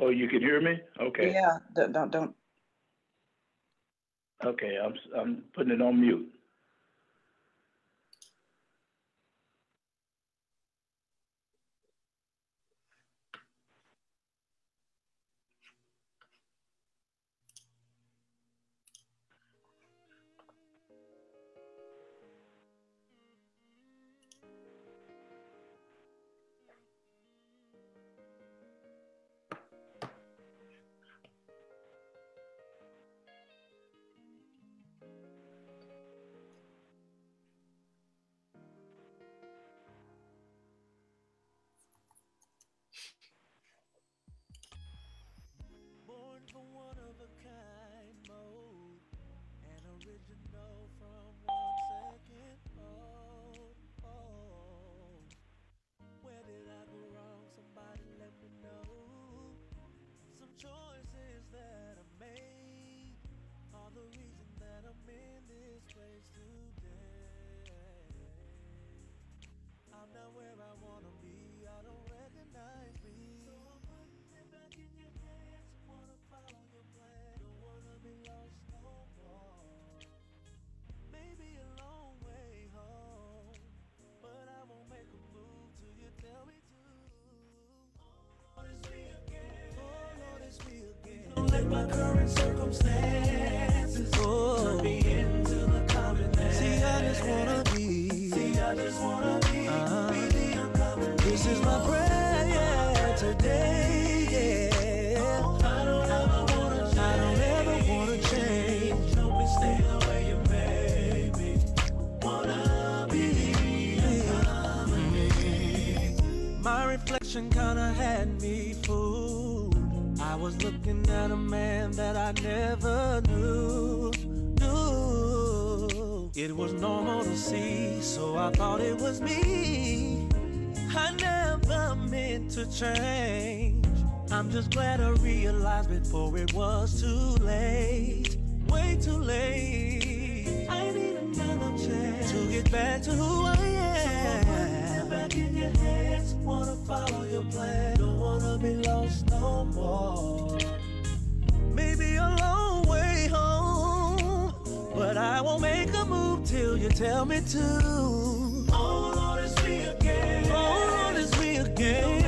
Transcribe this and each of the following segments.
Oh, you can hear me? Okay. Yeah, don't, don't, don't. Okay, I'm, I'm putting it on mute. to see, so I thought it was me. I never meant to change. I'm just glad I realized before it was too late. Way too late. I need another chance to get back to who I am. So back in your hands, wanna follow your plan. Don't wanna be lost no more. you tell me to? Oh Lord, it's me again. Oh Lord, it's me again.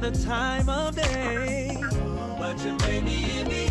the time of day. But you made me in the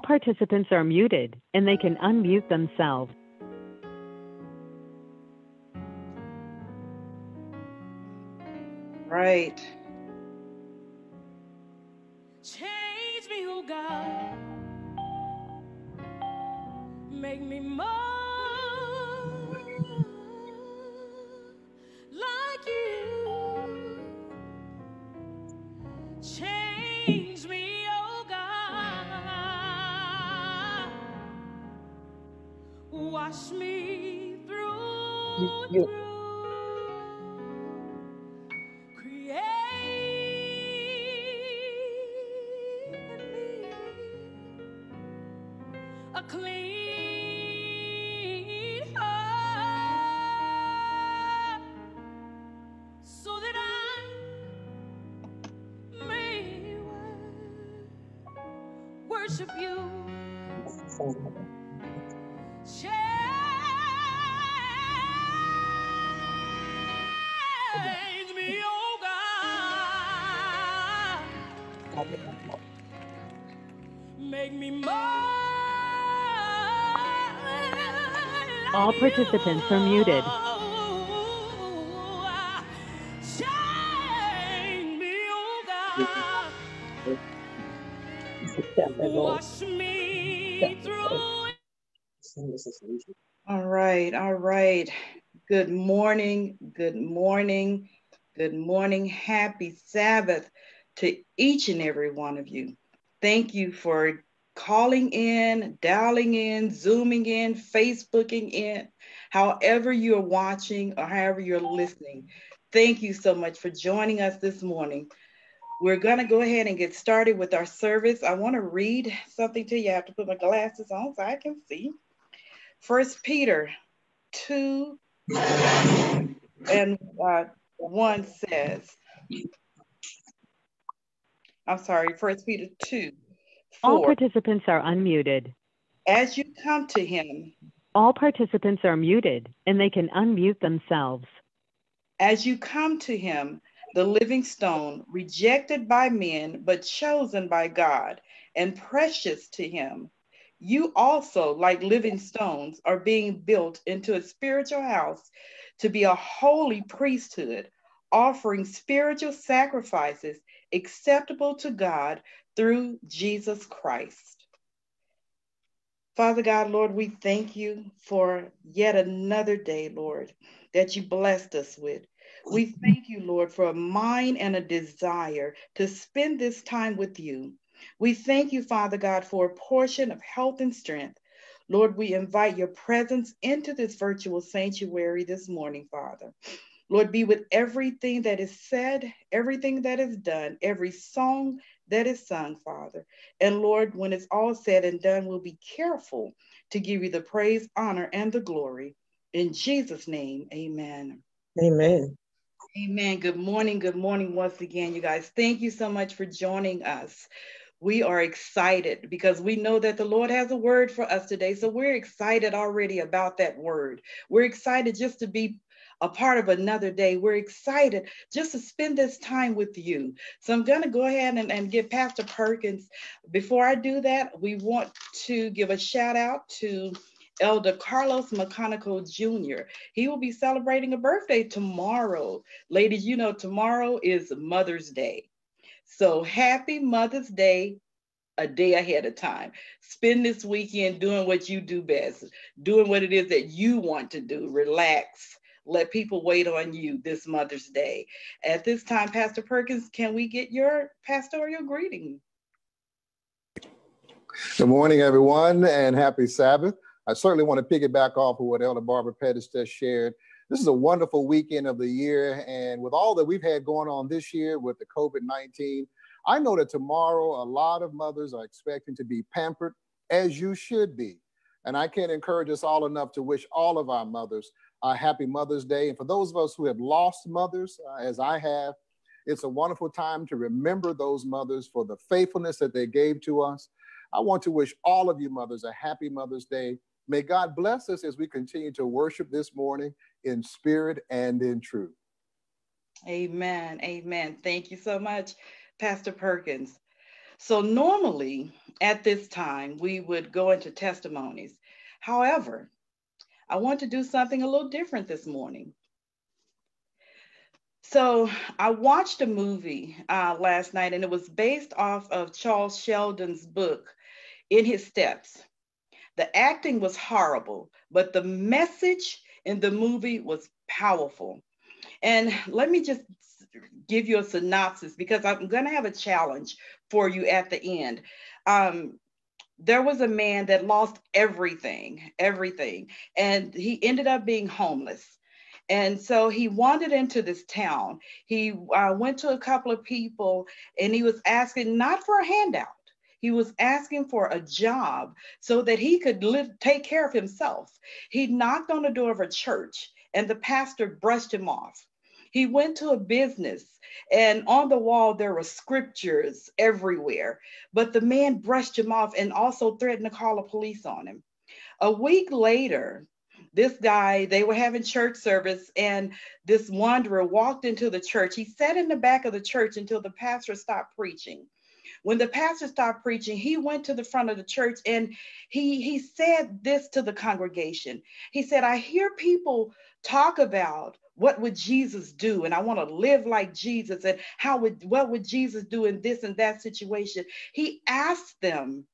All participants are muted and they can unmute themselves. Right. Change me, oh God. Make me more. All participants are muted. All right, all right. Good morning, good morning, good morning. Happy Sabbath to each and every one of you. Thank you for calling in, dialing in, zooming in, Facebooking in, however you're watching or however you're listening. Thank you so much for joining us this morning. We're going to go ahead and get started with our service. I want to read something to you. I have to put my glasses on so I can see. First Peter 2 and uh, 1 says, I'm sorry, First Peter 2 All participants are unmuted. As you come to him, All participants are muted and they can unmute themselves. as you come to him, the living stone, rejected by men, but chosen by God and precious to him, you also, like living stones, are being built into a spiritual house to be a holy priesthood, offering spiritual sacrifices acceptable to God through Jesus Christ. Father God, Lord, we thank you for yet another day, Lord, that you blessed us with. We thank you, Lord, for a mind and a desire to spend this time with you. We thank you, Father God, for a portion of health and strength. Lord, we invite your presence into this virtual sanctuary this morning, Father. Lord, be with everything that is said, everything that is done, every song that is sung, Father. And Lord, when it's all said and done, we'll be careful to give you the praise, honor, and the glory. In Jesus' name, amen. Amen. Amen. Good morning. Good morning once again, you guys. Thank you so much for joining us. We are excited because we know that the Lord has a word for us today. So we're excited already about that word. We're excited just to be a part of another day. We're excited just to spend this time with you. So I'm going to go ahead and, and get Pastor Perkins. Before I do that, we want to give a shout out to Elder Carlos Mecanico Jr. He will be celebrating a birthday tomorrow. Ladies, you know, tomorrow is Mother's Day. So happy Mother's Day a day ahead of time. Spend this weekend doing what you do best, doing what it is that you want to do. Relax. Let people wait on you this Mother's Day. At this time, Pastor Perkins, can we get your pastoral greeting? Good morning, everyone, and happy Sabbath. I certainly want to piggyback off of what Elder Barbara Pettis just shared. This is a wonderful weekend of the year, and with all that we've had going on this year with the COVID 19, I know that tomorrow a lot of mothers are expecting to be pampered, as you should be. And I can't encourage us all enough to wish all of our mothers a happy Mother's Day. And for those of us who have lost mothers, uh, as I have, it's a wonderful time to remember those mothers for the faithfulness that they gave to us. I want to wish all of you mothers a happy Mother's Day. May God bless us as we continue to worship this morning in spirit and in truth. Amen. Amen. Thank you so much, Pastor Perkins. So, normally at this time, we would go into testimonies. However, I want to do something a little different this morning. So, I watched a movie uh, last night, and it was based off of Charles Sheldon's book, In His Steps. The acting was horrible, but the message in the movie was powerful. And let me just give you a synopsis because I'm going to have a challenge for you at the end. Um, there was a man that lost everything, everything, and he ended up being homeless. And so he wandered into this town. He uh, went to a couple of people and he was asking not for a handout. He was asking for a job so that he could live, take care of himself. He knocked on the door of a church and the pastor brushed him off. He went to a business and on the wall there were scriptures everywhere, but the man brushed him off and also threatened to call the police on him. A week later, this guy, they were having church service, and this wanderer walked into the church. He sat in the back of the church until the pastor stopped preaching. When the pastor stopped preaching, he went to the front of the church and he he said this to the congregation. He said, "I hear people talk about what would Jesus do and I want to live like Jesus and how would what would Jesus do in this and that situation." He asked them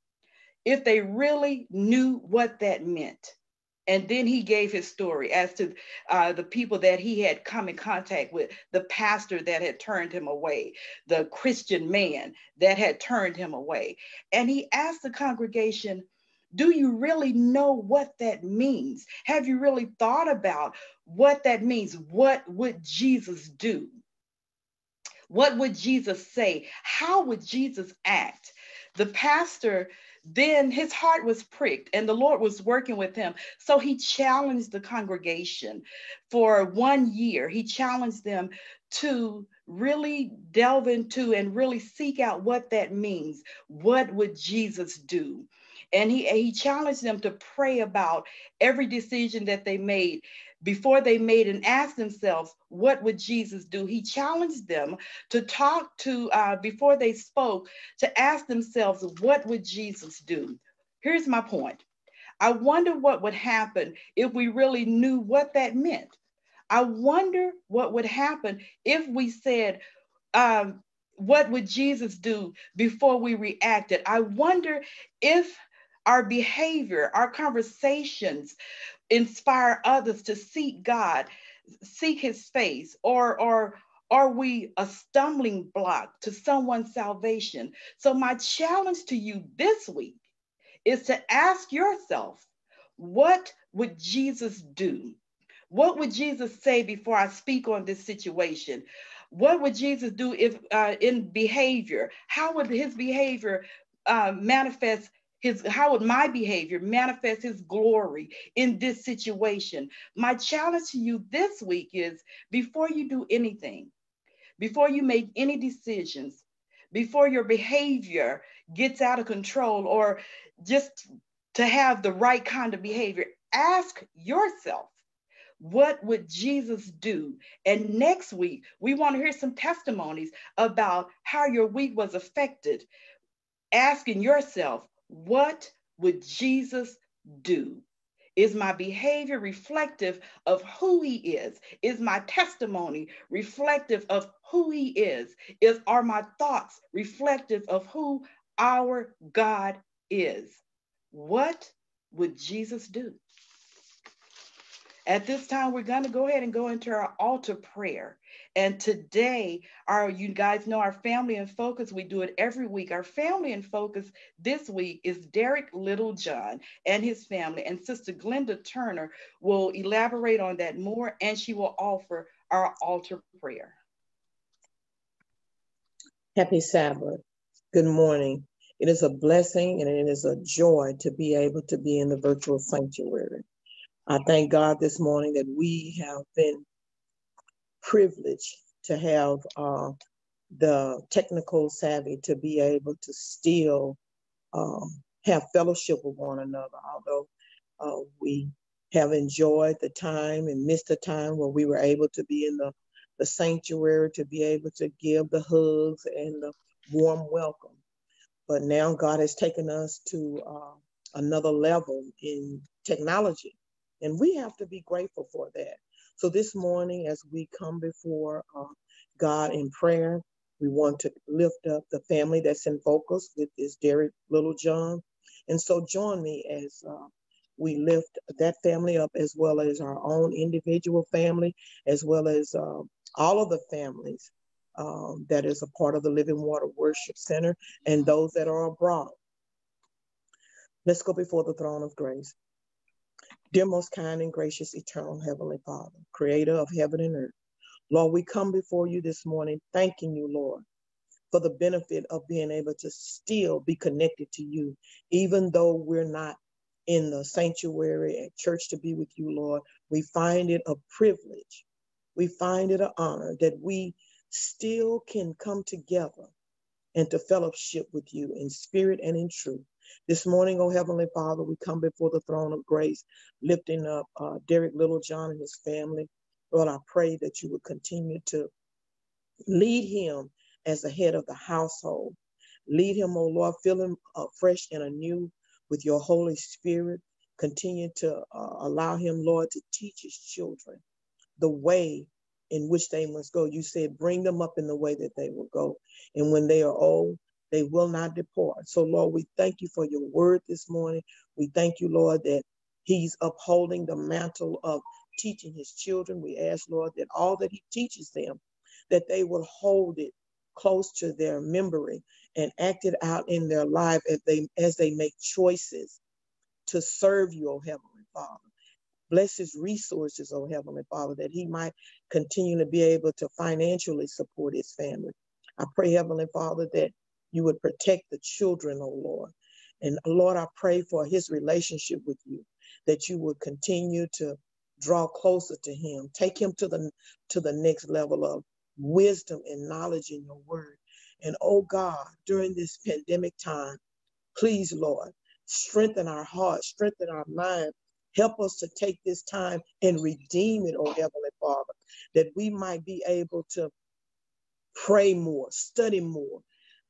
if they really knew what that meant. And then he gave his story as to uh, the people that he had come in contact with, the pastor that had turned him away, the Christian man that had turned him away. And he asked the congregation, Do you really know what that means? Have you really thought about what that means? What would Jesus do? What would Jesus say? How would Jesus act? The pastor then his heart was pricked and the Lord was working with him. So he challenged the congregation for one year. He challenged them to really delve into and really seek out what that means. What would Jesus do? And he, he challenged them to pray about every decision that they made before they made and asked themselves, what would Jesus do? He challenged them to talk to, uh, before they spoke, to ask themselves, what would Jesus do? Here's my point. I wonder what would happen if we really knew what that meant. I wonder what would happen if we said, um, what would Jesus do before we reacted? I wonder if our behavior, our conversations inspire others to seek God, seek his face, or or are we a stumbling block to someone's salvation? So my challenge to you this week is to ask yourself, what would Jesus do? What would Jesus say before I speak on this situation? What would Jesus do if uh, in behavior? How would his behavior uh, manifest his how would my behavior manifest his glory in this situation my challenge to you this week is before you do anything before you make any decisions before your behavior gets out of control or just to have the right kind of behavior ask yourself what would Jesus do? And next week, we want to hear some testimonies about how your week was affected. Asking yourself, what would Jesus do? Is my behavior reflective of who he is? Is my testimony reflective of who he is? Is are my thoughts reflective of who our God is? What would Jesus do? At this time, we're going to go ahead and go into our altar prayer. And today, our you guys know our family in focus. We do it every week. Our family in focus this week is Derek Littlejohn and his family. And Sister Glenda Turner will elaborate on that more, and she will offer our altar prayer. Happy Sabbath. Good morning. It is a blessing and it is a joy to be able to be in the virtual sanctuary. I thank God this morning that we have been privileged to have uh, the technical savvy to be able to still um, have fellowship with one another, although uh, we have enjoyed the time and missed the time where we were able to be in the, the sanctuary to be able to give the hugs and the warm welcome. But now God has taken us to uh, another level in technology and we have to be grateful for that. So this morning, as we come before uh, God in prayer, we want to lift up the family that's in focus with this Derek Littlejohn. And so join me as uh, we lift that family up as well as our own individual family, as well as uh, all of the families um, that is a part of the Living Water Worship Center and those that are abroad. Let's go before the throne of grace. Dear most kind and gracious, eternal Heavenly Father, creator of heaven and earth, Lord, we come before you this morning thanking you, Lord, for the benefit of being able to still be connected to you, even though we're not in the sanctuary at church to be with you, Lord. We find it a privilege. We find it an honor that we still can come together and to fellowship with you in spirit and in truth. This morning, oh Heavenly Father, we come before the throne of grace, lifting up uh, Derek Littlejohn and his family. Lord, I pray that you would continue to lead him as the head of the household. Lead him, oh Lord, fill him uh, fresh and anew with your Holy Spirit. Continue to uh, allow him, Lord, to teach his children the way in which they must go. You said, bring them up in the way that they will go. And when they are old, they will not depart. So, Lord, we thank you for your word this morning. We thank you, Lord, that he's upholding the mantle of teaching his children. We ask, Lord, that all that he teaches them, that they will hold it close to their memory and act it out in their life as they as they make choices to serve you, O Heavenly Father. Bless his resources, oh Heavenly Father, that he might continue to be able to financially support his family. I pray, Heavenly Father, that you would protect the children, oh Lord. And Lord, I pray for his relationship with you, that you would continue to draw closer to him, take him to the to the next level of wisdom and knowledge in your word. And oh God, during this pandemic time, please, Lord, strengthen our hearts, strengthen our mind, Help us to take this time and redeem it, oh Heavenly Father, that we might be able to pray more, study more.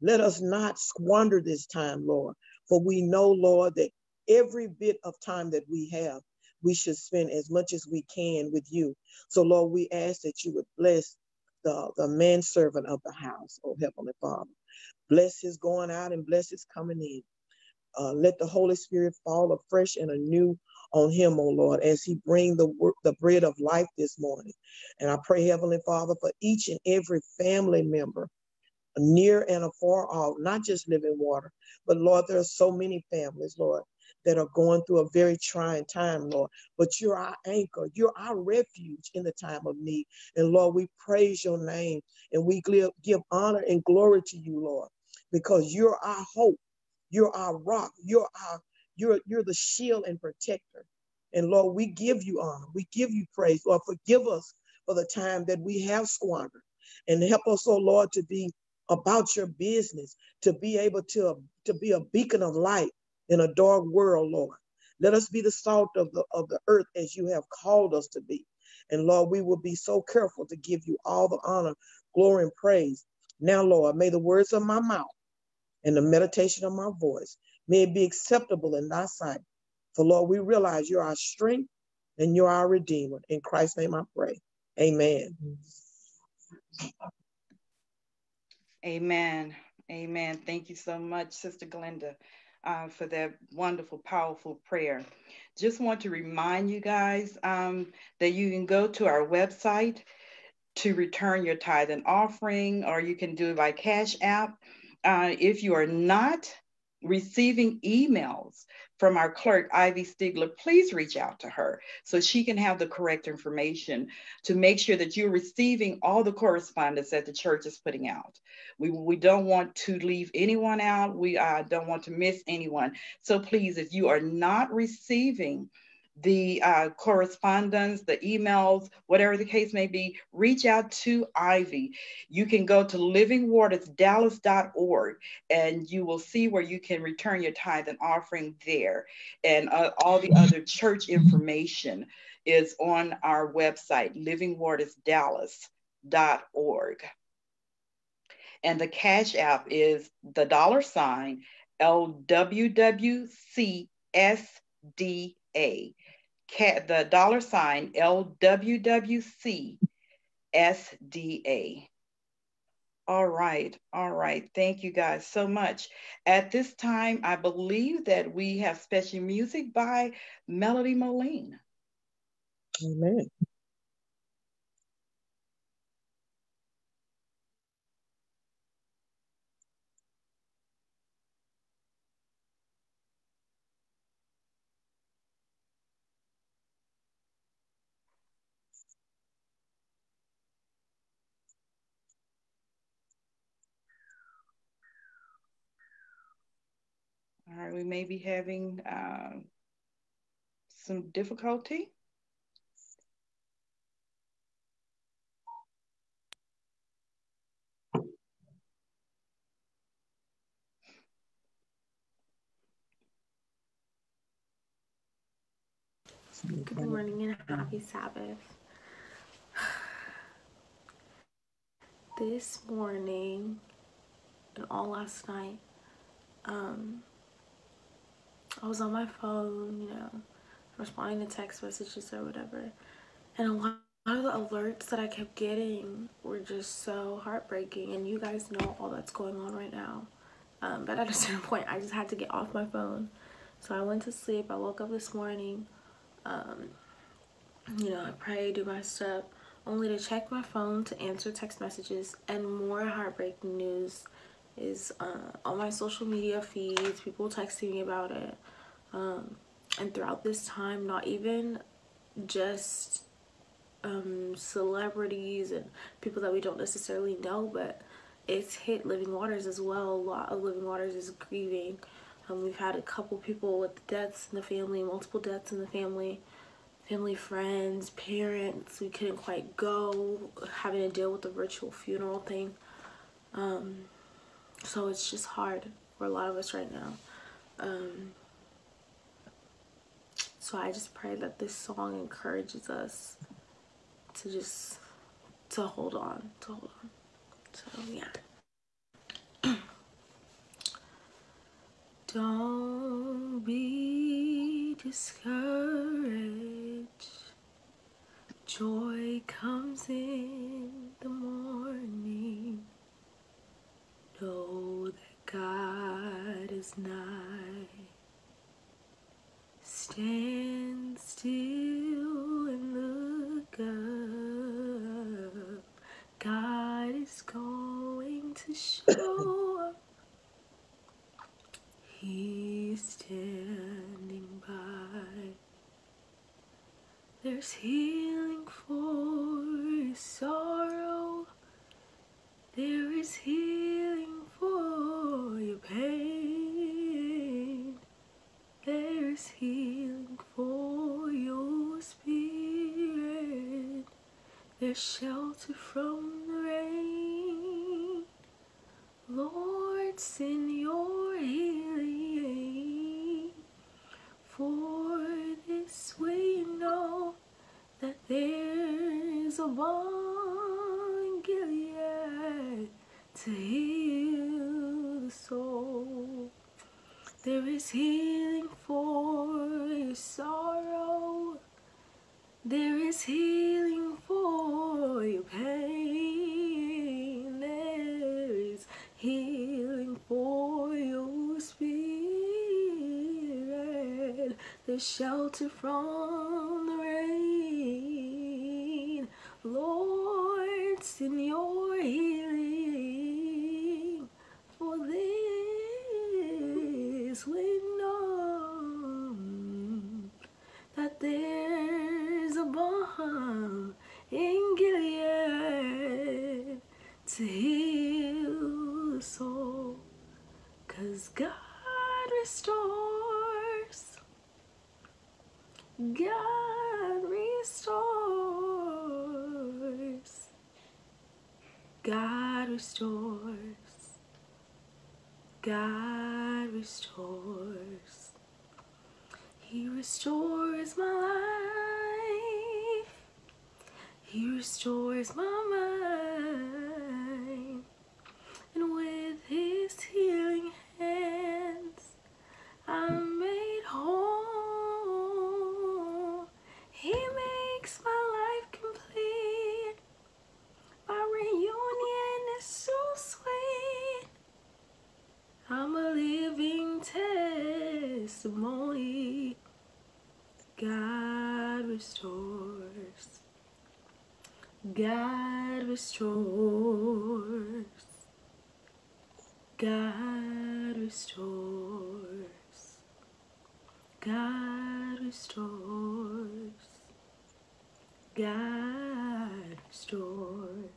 Let us not squander this time, Lord, for we know, Lord, that every bit of time that we have, we should spend as much as we can with you. So, Lord, we ask that you would bless the, the manservant of the house, oh Heavenly Father. Bless his going out and bless his coming in. Uh, let the Holy Spirit fall afresh and anew on him, oh Lord, as he bring the work, the bread of life this morning. And I pray, Heavenly Father, for each and every family member, near and afar off, not just living water, but Lord, there are so many families, Lord, that are going through a very trying time, Lord. But you're our anchor, you're our refuge in the time of need. And Lord, we praise your name and we give honor and glory to you, Lord, because you're our hope, you're our rock, you're our you're, you're the shield and protector. And Lord, we give you honor. We give you praise. Lord, forgive us for the time that we have squandered. And help us, oh Lord, to be about your business, to be able to, to be a beacon of light in a dark world, Lord. Let us be the salt of the, of the earth as you have called us to be. And Lord, we will be so careful to give you all the honor, glory, and praise. Now, Lord, may the words of my mouth and the meditation of my voice May it be acceptable in thy sight. For Lord, we realize you're our strength and you're our redeemer. In Christ's name I pray. Amen. Amen. Amen. Thank you so much, Sister Glenda, uh, for that wonderful, powerful prayer. Just want to remind you guys um, that you can go to our website to return your tithe and offering, or you can do it by Cash App. Uh, if you are not receiving emails from our clerk, Ivy Stigler, please reach out to her so she can have the correct information to make sure that you're receiving all the correspondence that the church is putting out. We, we don't want to leave anyone out. We uh, don't want to miss anyone. So please, if you are not receiving the uh, correspondence, the emails, whatever the case may be, reach out to Ivy. You can go to livingwatersdallas.org and you will see where you can return your tithe and offering there. And uh, all the other church information is on our website, livingwatersdallas.org. And the Cash App is the dollar sign LWWCSDA the dollar sign LWWC SDA. All right, all right. Thank you guys so much. At this time, I believe that we have special music by Melody Moline. Amen. right, we may be having um, some difficulty. Good morning and happy Sabbath. This morning and all last night, um, I was on my phone, you know, responding to text messages or whatever, and a lot of the alerts that I kept getting were just so heartbreaking. And you guys know all that's going on right now. Um, but at a certain point, I just had to get off my phone. So I went to sleep. I woke up this morning um, you know, I pray, do my stuff, only to check my phone to answer text messages. And more heartbreaking news is uh, on my social media feeds, people texting me about it. Um, and throughout this time, not even just um, celebrities and people that we don't necessarily know, but it's hit Living Waters as well. A lot of Living Waters is grieving. Um, we've had a couple people with deaths in the family, multiple deaths in the family, family, friends, parents. We couldn't quite go, having to deal with the virtual funeral thing. Um, so it's just hard for a lot of us right now. Um, so I just pray that this song encourages us to just to hold on, to hold on. So yeah. Don't be discouraged. Joy comes in the morning. Know that God is nigh. Stand still and look up. God is going to show up. He's standing by. There's healing for your sorrow. There is healing for your pain. There's healing for your spirit. There's shelter from the rain. Lord, send your healing. For this we know that there's a in Gilead to heal the soul. There is healing for your sorrow. Shelter from the rain. Lord, send your healing. For this we know that there's a balm in Gilead to heal the soul. Cause God restores. God restores. God restores. God restores. He restores my life. He restores my mind. And with his healing hands, I'm made whole. He makes my life complete. My reunion is so sweet. I'm a living testimony. God restores. God restores. God restores. God restores. God restores.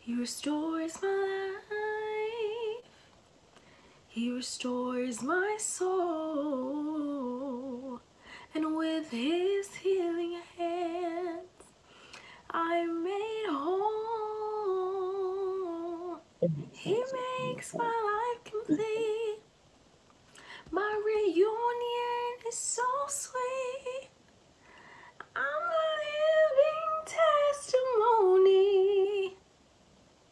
He restores my life. He restores my soul, and with his healing hands, I'm made whole. He makes my life complete. My reunion is so sweet. I'm a living testimony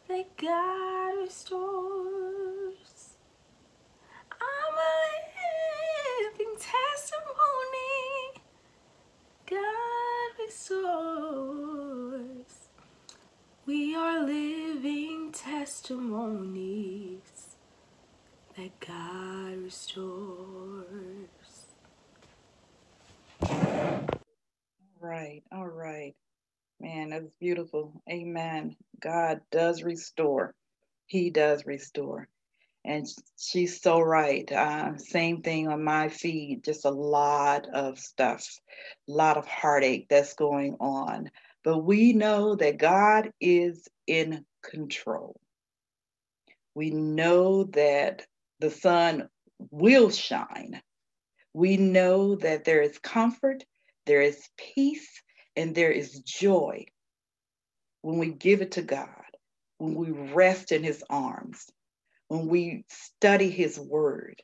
that God restores. I'm a living testimony God restores. We are living testimonies that God restores. Right. All right. Man, that's beautiful. Amen. God does restore. He does restore. And she's so right. Uh, same thing on my feed. Just a lot of stuff, a lot of heartache that's going on. But we know that God is in control. We know that the sun will shine. We know that there is comfort, there is peace, and there is joy when we give it to God, when we rest in his arms, when we study his word,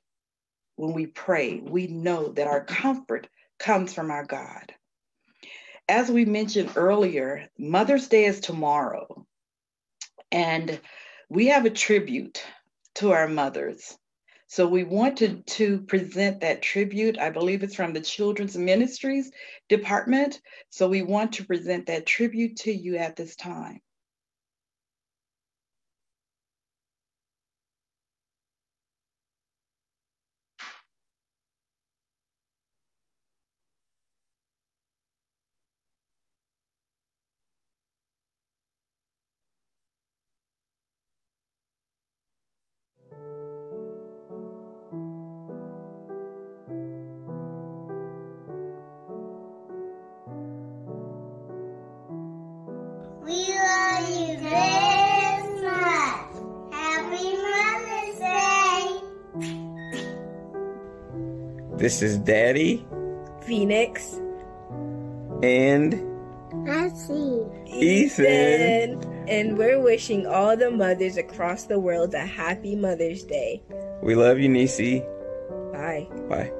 when we pray, we know that our comfort comes from our God. As we mentioned earlier, Mother's Day is tomorrow, and we have a tribute to our mothers. So we wanted to present that tribute. I believe it's from the Children's Ministries Department. So we want to present that tribute to you at this time. This is Daddy Phoenix, and I see. Ethan. and we're wishing all the mothers across the world a happy Mother's Day. We love you, Nisi. Bye. Bye.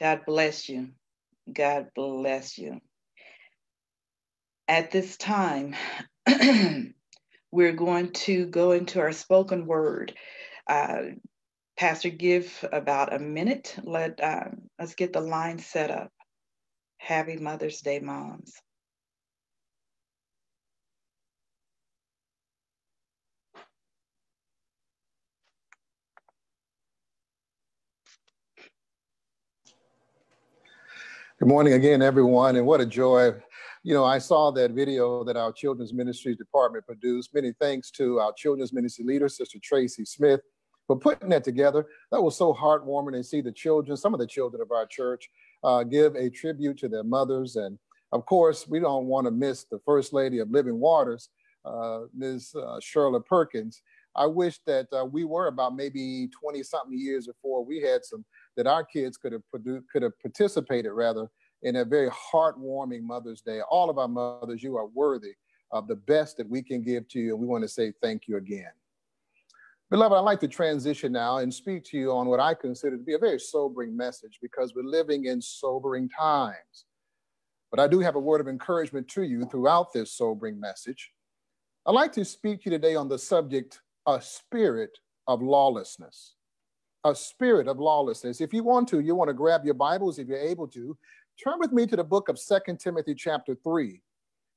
God bless you. God bless you. At this time, we're going to go into our spoken word. Uh, Pastor, give about a minute. Let um, us get the line set up. Happy Mother's Day, moms. Good morning again, everyone, and what a joy. You know, I saw that video that our Children's Ministries Department produced. Many thanks to our Children's Ministry leader, Sister Tracy Smith, for putting that together. That was so heartwarming to see the children, some of the children of our church, uh, give a tribute to their mothers. And of course, we don't want to miss the First Lady of Living Waters, uh, Ms. Uh, Shirley Perkins. I wish that uh, we were about maybe 20 something years before we had some that our kids could have produced, could have participated rather in a very heartwarming Mother's Day. All of our mothers, you are worthy of the best that we can give to you, and we want to say thank you again. Beloved, I'd like to transition now and speak to you on what I consider to be a very sobering message because we're living in sobering times. But I do have a word of encouragement to you throughout this sobering message. I'd like to speak to you today on the subject, a spirit of lawlessness a spirit of lawlessness. If you want to, you want to grab your Bibles if you're able to. Turn with me to the book of Second Timothy, chapter 3.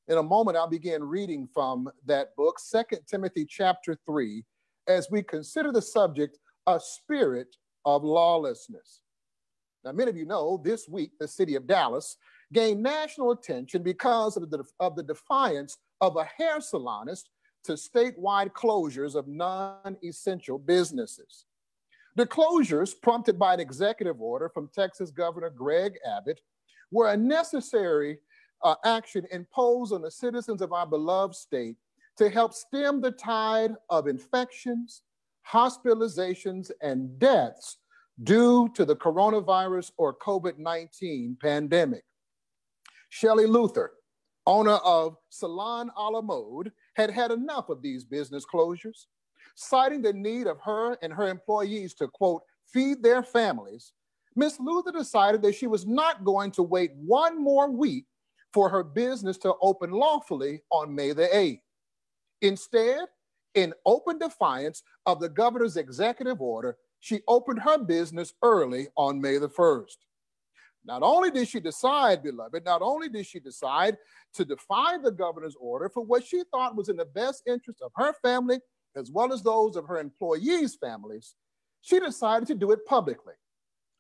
In a moment, I'll begin reading from that book, Second Timothy, chapter 3, as we consider the subject, a spirit of lawlessness. Now, many of you know this week the city of Dallas gained national attention because of the, of the defiance of a hair salonist to statewide closures of non essential businesses. The closures, prompted by an executive order from Texas Governor Greg Abbott, were a necessary uh, action imposed on the citizens of our beloved state to help stem the tide of infections, hospitalizations, and deaths due to the coronavirus or COVID 19 pandemic. Shelley Luther, owner of Salon a la Mode, had had enough of these business closures. Citing the need of her and her employees to, quote, feed their families, Ms. Luther decided that she was not going to wait one more week for her business to open lawfully on May the 8th. Instead, in open defiance of the governor's executive order, she opened her business early on May the 1st. Not only did she decide, beloved, not only did she decide to defy the governor's order for what she thought was in the best interest of her family as well as those of her employees' families, she decided to do it publicly,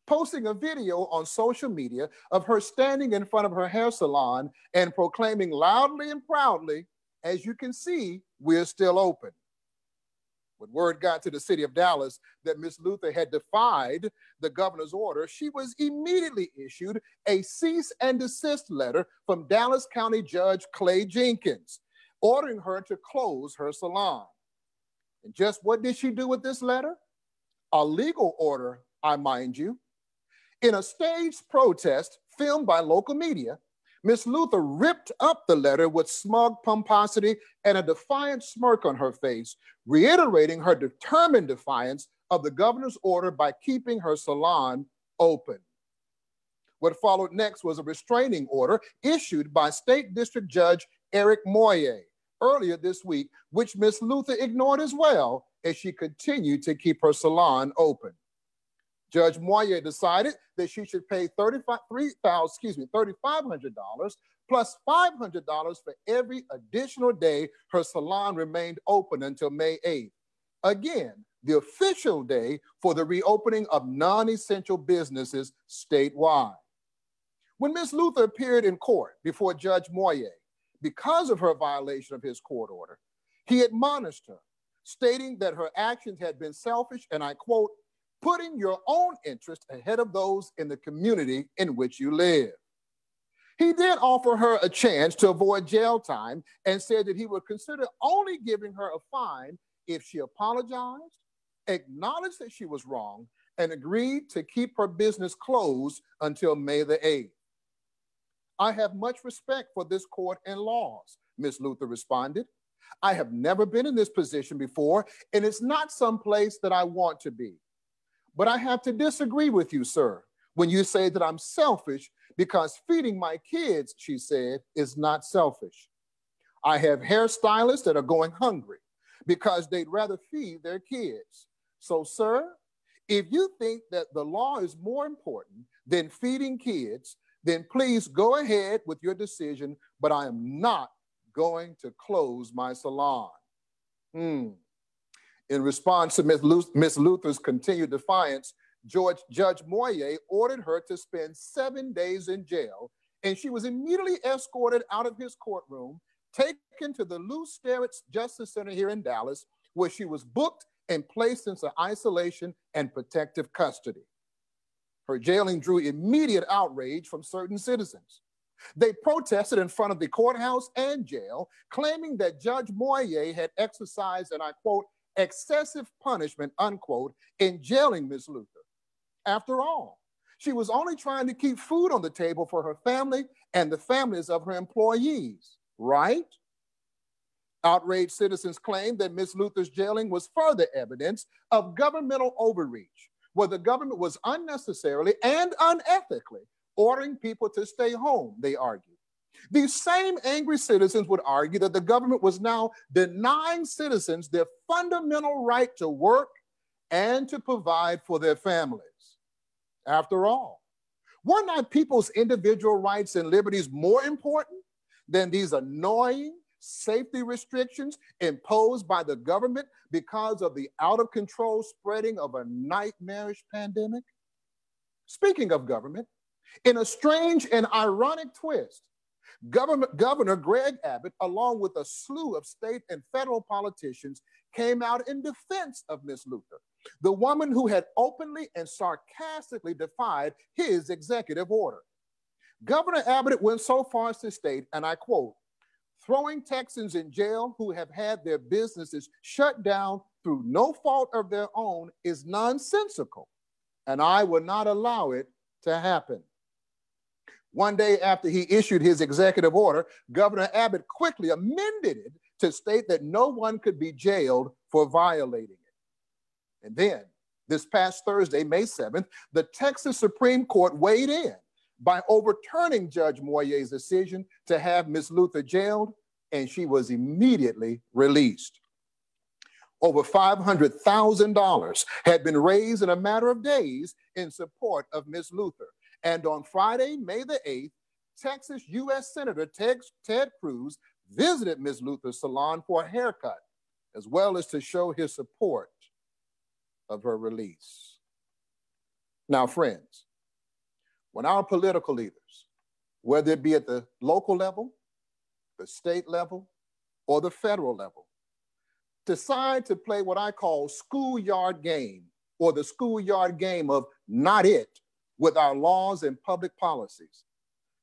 posting a video on social media of her standing in front of her hair salon and proclaiming loudly and proudly, as you can see, we're still open. When word got to the city of Dallas that Miss Luther had defied the governor's order, she was immediately issued a cease and desist letter from Dallas County Judge Clay Jenkins, ordering her to close her salon. And just what did she do with this letter? A legal order, I mind you. In a staged protest filmed by local media, Miss Luther ripped up the letter with smug pomposity and a defiant smirk on her face, reiterating her determined defiance of the governor's order by keeping her salon open. What followed next was a restraining order issued by State District Judge Eric Moye earlier this week, which Miss Luther ignored as well as she continued to keep her salon open. Judge Moye decided that she should pay $3,500, excuse me, $3,500 plus $500 for every additional day her salon remained open until May 8th. Again, the official day for the reopening of non-essential businesses statewide. When Ms. Luther appeared in court before Judge Moye, because of her violation of his court order, he admonished her, stating that her actions had been selfish, and I quote, putting your own interest ahead of those in the community in which you live. He did offer her a chance to avoid jail time and said that he would consider only giving her a fine if she apologized, acknowledged that she was wrong, and agreed to keep her business closed until May the 8th. I have much respect for this court and laws, Ms. Luther responded. I have never been in this position before, and it's not some place that I want to be. But I have to disagree with you, sir, when you say that I'm selfish because feeding my kids, she said, is not selfish. I have hairstylists that are going hungry because they'd rather feed their kids. So, sir, if you think that the law is more important than feeding kids, then please go ahead with your decision, but I am not going to close my salon. Hmm. In response to Miss Luther's continued defiance, George Judge Moye ordered her to spend seven days in jail, and she was immediately escorted out of his courtroom, taken to the Lou Sterrett Justice Center here in Dallas, where she was booked and placed into isolation and protective custody. Her jailing drew immediate outrage from certain citizens. They protested in front of the courthouse and jail, claiming that Judge Moye had exercised, and I quote, excessive punishment, unquote, in jailing Ms. Luther. After all, she was only trying to keep food on the table for her family and the families of her employees, right? Outraged citizens claimed that Ms. Luther's jailing was further evidence of governmental overreach where the government was unnecessarily and unethically ordering people to stay home, they argued. These same angry citizens would argue that the government was now denying citizens their fundamental right to work and to provide for their families. After all, were not people's individual rights and liberties more important than these annoying safety restrictions imposed by the government because of the out of control spreading of a nightmarish pandemic? Speaking of government, in a strange and ironic twist, government, Governor Greg Abbott, along with a slew of state and federal politicians, came out in defense of Miss Luther, the woman who had openly and sarcastically defied his executive order. Governor Abbott went so far as to state, and I quote, throwing Texans in jail who have had their businesses shut down through no fault of their own is nonsensical, and I will not allow it to happen. One day after he issued his executive order, Governor Abbott quickly amended it to state that no one could be jailed for violating it. And then, this past Thursday, May 7th, the Texas Supreme Court weighed in by overturning Judge Moye's decision to have Ms. Luther jailed, and she was immediately released. Over $500,000 had been raised in a matter of days in support of Ms. Luther. And on Friday, May the 8th, Texas U.S. Senator Ted, Cruz visited Ms. Luther's salon for a haircut, as well as to show his support of her release. Now, friends, when our political leaders, whether it be at the local level, the state level, or the federal level, decide to play what I call schoolyard game or the schoolyard game of not it with our laws and public policies,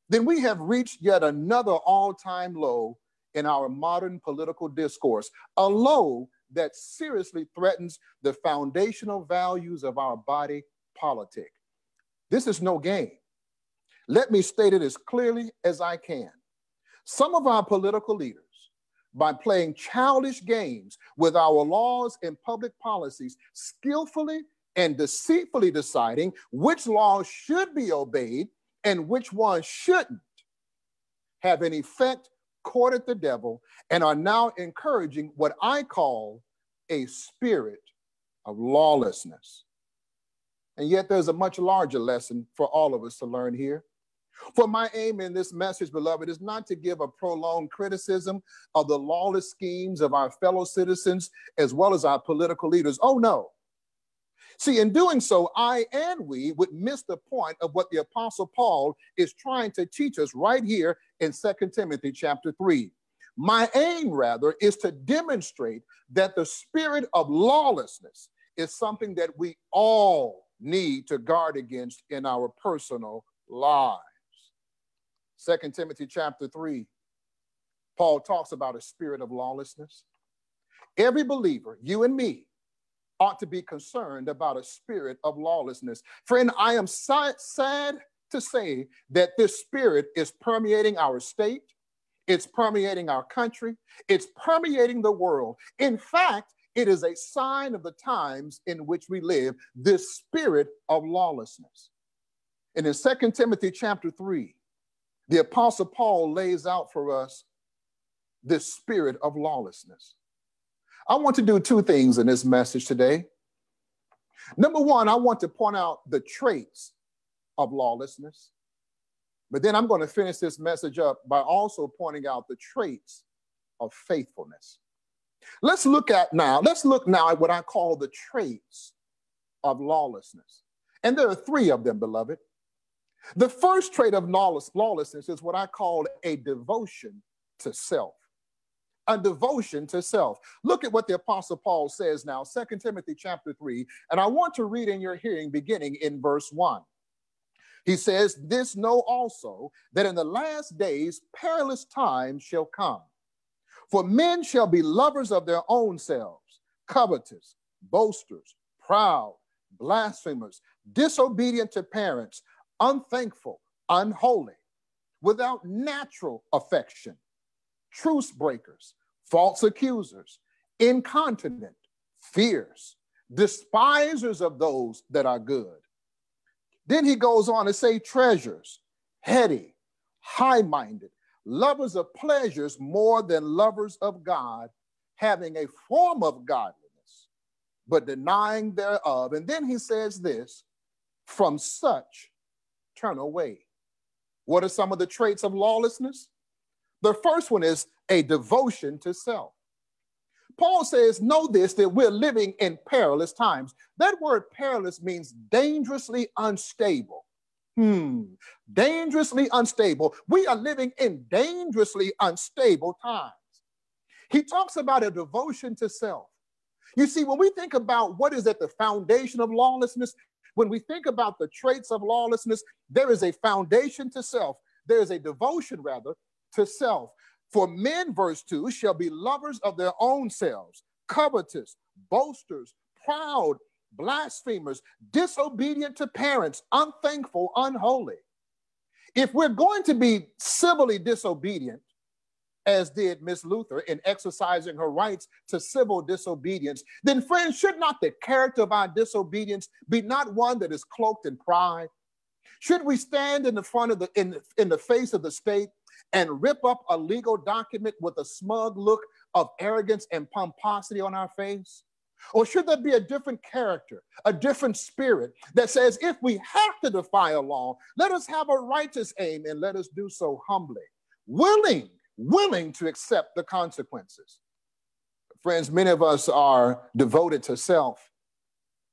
then we have reached yet another all time low in our modern political discourse, a low that seriously threatens the foundational values of our body politic. This is no game. Let me state it as clearly as I can. Some of our political leaders, by playing childish games with our laws and public policies, skillfully and deceitfully deciding which laws should be obeyed and which ones shouldn't, have in effect courted the devil and are now encouraging what I call a spirit of lawlessness. And yet, there's a much larger lesson for all of us to learn here. For my aim in this message, beloved, is not to give a prolonged criticism of the lawless schemes of our fellow citizens as well as our political leaders. Oh, no. See, in doing so, I and we would miss the point of what the Apostle Paul is trying to teach us right here in Second Timothy chapter 3. My aim, rather, is to demonstrate that the spirit of lawlessness is something that we all need to guard against in our personal lives. Second Timothy chapter 3, Paul talks about a spirit of lawlessness. Every believer, you and me, ought to be concerned about a spirit of lawlessness. Friend, I am sad to say that this spirit is permeating our state, it's permeating our country, it's permeating the world. In fact, it is a sign of the times in which we live, this spirit of lawlessness. And in Second Timothy chapter 3, the Apostle Paul lays out for us this spirit of lawlessness. I want to do two things in this message today. Number one, I want to point out the traits of lawlessness. But then I'm going to finish this message up by also pointing out the traits of faithfulness. Let's look at now, let's look now at what I call the traits of lawlessness. And there are three of them, beloved. The first trait of lawlessness is what I call a devotion to self. A devotion to self. Look at what the apostle Paul says now, Second Timothy chapter 3, and I want to read in your hearing beginning in verse 1. He says, This know also that in the last days perilous times shall come. For men shall be lovers of their own selves, covetous, boasters, proud, blasphemers, disobedient to parents, unthankful, unholy, without natural affection, truce breakers, false accusers, incontinent, fierce, despisers of those that are good. Then he goes on to say, treasures, heady, high minded, lovers of pleasures more than lovers of God, having a form of godliness, but denying thereof. And then he says this from such turn away. What are some of the traits of lawlessness? The first one is a devotion to self. Paul says, Know this, that we're living in perilous times. That word perilous means dangerously unstable. Hmm, dangerously unstable. We are living in dangerously unstable times. He talks about a devotion to self. You see, when we think about what is at the foundation of lawlessness, when we think about the traits of lawlessness, there is a foundation to self. There is a devotion, rather, to self. For men, verse 2, shall be lovers of their own selves, covetous, boasters, proud, blasphemers, disobedient to parents, unthankful, unholy. If we're going to be civilly disobedient, as did Miss Luther in exercising her rights to civil disobedience, then, friends, should not the character of our disobedience be not one that is cloaked in pride? Should we stand in the front of the in, in the face of the state and rip up a legal document with a smug look of arrogance and pomposity on our face? Or should there be a different character, a different spirit that says, if we have to defy a law, let us have a righteous aim and let us do so humbly, willing willing to accept the consequences. Friends, many of us are devoted to self.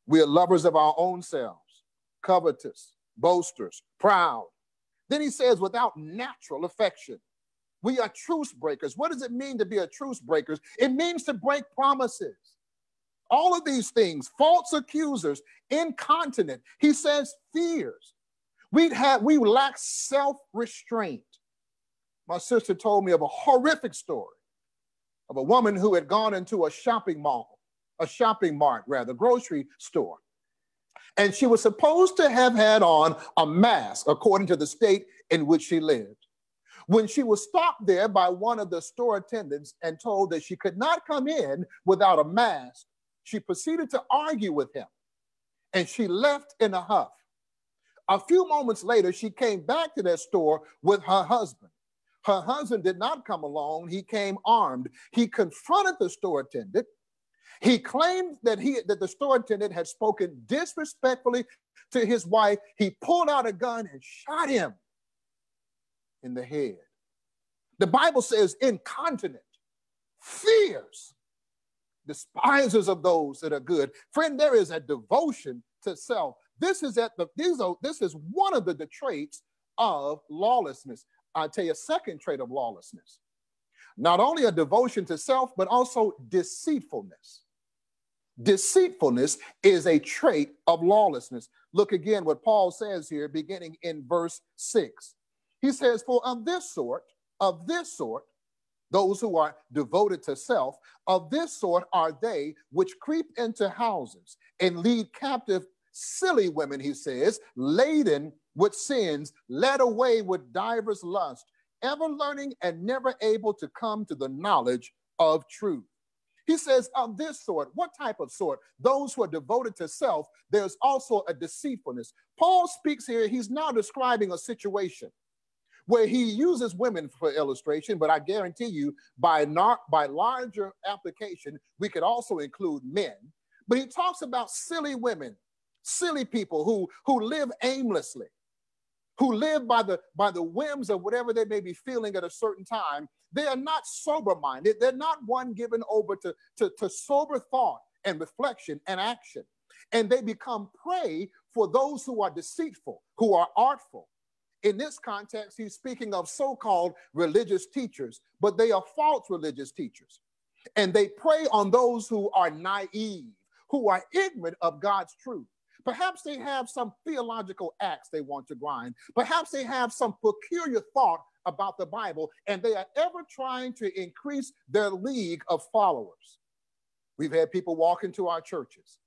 We are lovers of our own selves, covetous, boasters, proud. Then he says, without natural affection. We are truce breakers. What does it mean to be a truce breaker? It means to break promises. All of these things, false accusers, incontinent. He says fears. We'd have we lack self-restraint my sister told me of a horrific story of a woman who had gone into a shopping mall, a shopping mart, rather, grocery store. And she was supposed to have had on a mask according to the state in which she lived. When she was stopped there by one of the store attendants and told that she could not come in without a mask, she proceeded to argue with him and she left in a huff. A few moments later, she came back to that store with her husband. Her husband did not come alone, He came armed. He confronted the store attendant. He claimed that he that the store attendant had spoken disrespectfully to his wife. He pulled out a gun and shot him in the head. The Bible says incontinent, fears, despisers of those that are good. Friend, there is a devotion to self. This is at the these are this is one of the, the traits of lawlessness. I'll tell you a second trait of lawlessness. Not only a devotion to self, but also deceitfulness. Deceitfulness is a trait of lawlessness. Look again what Paul says here, beginning in verse 6. He says, For of this sort, of this sort, those who are devoted to self, of this sort are they which creep into houses and lead captive silly women, he says, laden with sins, led away with divers lust, ever learning and never able to come to the knowledge of truth. He says, of this sort, what type of sort? Those who are devoted to self, there's also a deceitfulness. Paul speaks here, he's now describing a situation where he uses women for illustration, but I guarantee you, by, not, by larger application, we could also include men. But he talks about silly women, silly people who, who live aimlessly who live by the by the whims of whatever they may be feeling at a certain time they are not sober minded they're not one given over to, to, to sober thought and reflection and action. And they become prey for those who are deceitful who are artful. In this context he's speaking of so-called religious teachers but they are false religious teachers. And they prey on those who are naive who are ignorant of god's truth Perhaps they have some theological axe they want to grind. Perhaps they have some peculiar thought about the Bible, and they are ever trying to increase their league of followers. We've had people walk into our churches.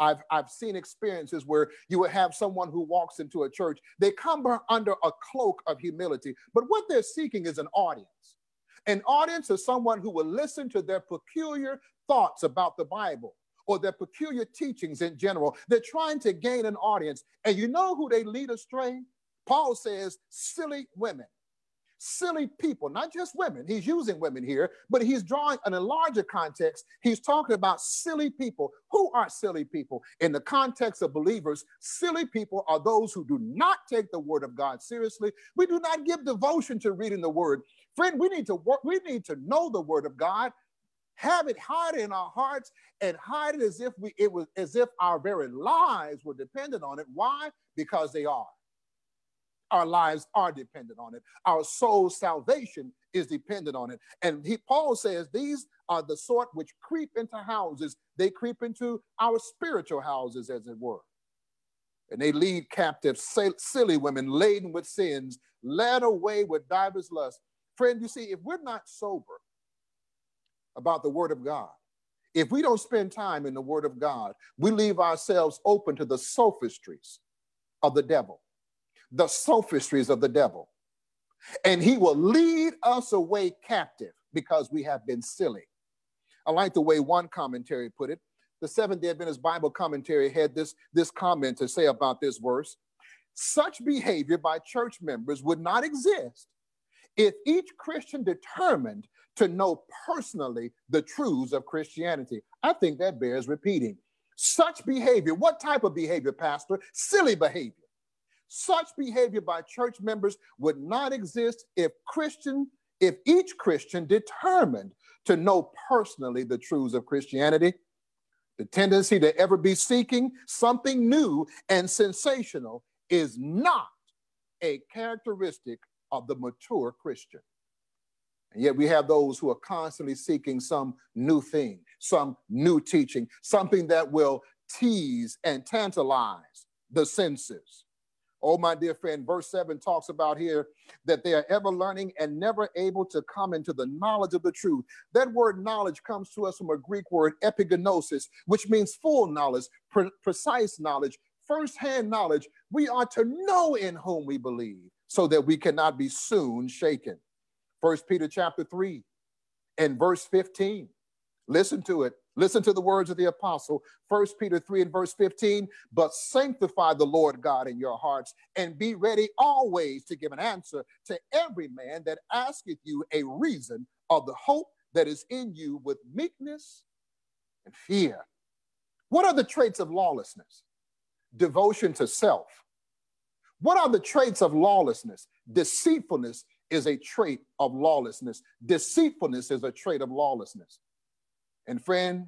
I've, I've seen experiences where you would have someone who walks into a church, they come under a cloak of humility, but what they're seeking is an audience. An audience is someone who will listen to their peculiar thoughts about the Bible or their peculiar teachings in general. They're trying to gain an audience. And you know who they lead astray? Paul says, silly women. Silly people, not just women. He's using women here, but he's drawing in a larger context. He's talking about silly people. Who are silly people? In the context of believers, silly people are those who do not take the word of God seriously. We do not give devotion to reading the word. Friend, we need to work, we need to know the word of God have it, hide in our hearts, and hide it as if we it was as if our very lives were dependent on it. Why? Because they are. Our lives are dependent on it. Our soul's salvation is dependent on it. And he, Paul says these are the sort which creep into houses. They creep into our spiritual houses, as it were. And they lead captive silly women laden with sins, led away with divers lusts. Friend, you see, if we're not sober about the word of God, if we don't spend time in the word of God, we leave ourselves open to the sophistries of the devil the sophistries of the devil. And he will lead us away captive because we have been silly. I like the way one commentary put it. The Seventh day Adventist Bible commentary had this, this comment to say about this verse. Such behavior by church members would not exist if each Christian determined to know personally the truths of Christianity. I think that bears repeating. Such behavior, what type of behavior, Pastor? Silly behavior. Such behavior by church members would not exist if Christian, if each Christian determined to know personally the truths of Christianity. The tendency to ever be seeking something new and sensational is not a characteristic of the mature Christian. And yet we have those who are constantly seeking some new thing, some new teaching, something that will tease and tantalize the senses. Oh, my dear friend, verse 7 talks about here that they are ever learning and never able to come into the knowledge of the truth. That word knowledge comes to us from a Greek word epignosis, which means full knowledge, pre- precise knowledge, firsthand knowledge. We are to know in whom we believe so that we cannot be soon shaken. First Peter chapter 3 and verse 15. Listen to it. Listen to the words of the apostle, First Peter 3 and verse 15. But sanctify the Lord God in your hearts, and be ready always to give an answer to every man that asketh you a reason of the hope that is in you with meekness and fear. What are the traits of lawlessness? Devotion to self. What are the traits of lawlessness? Deceitfulness is a trait of lawlessness. Deceitfulness is a trait of lawlessness. And friend,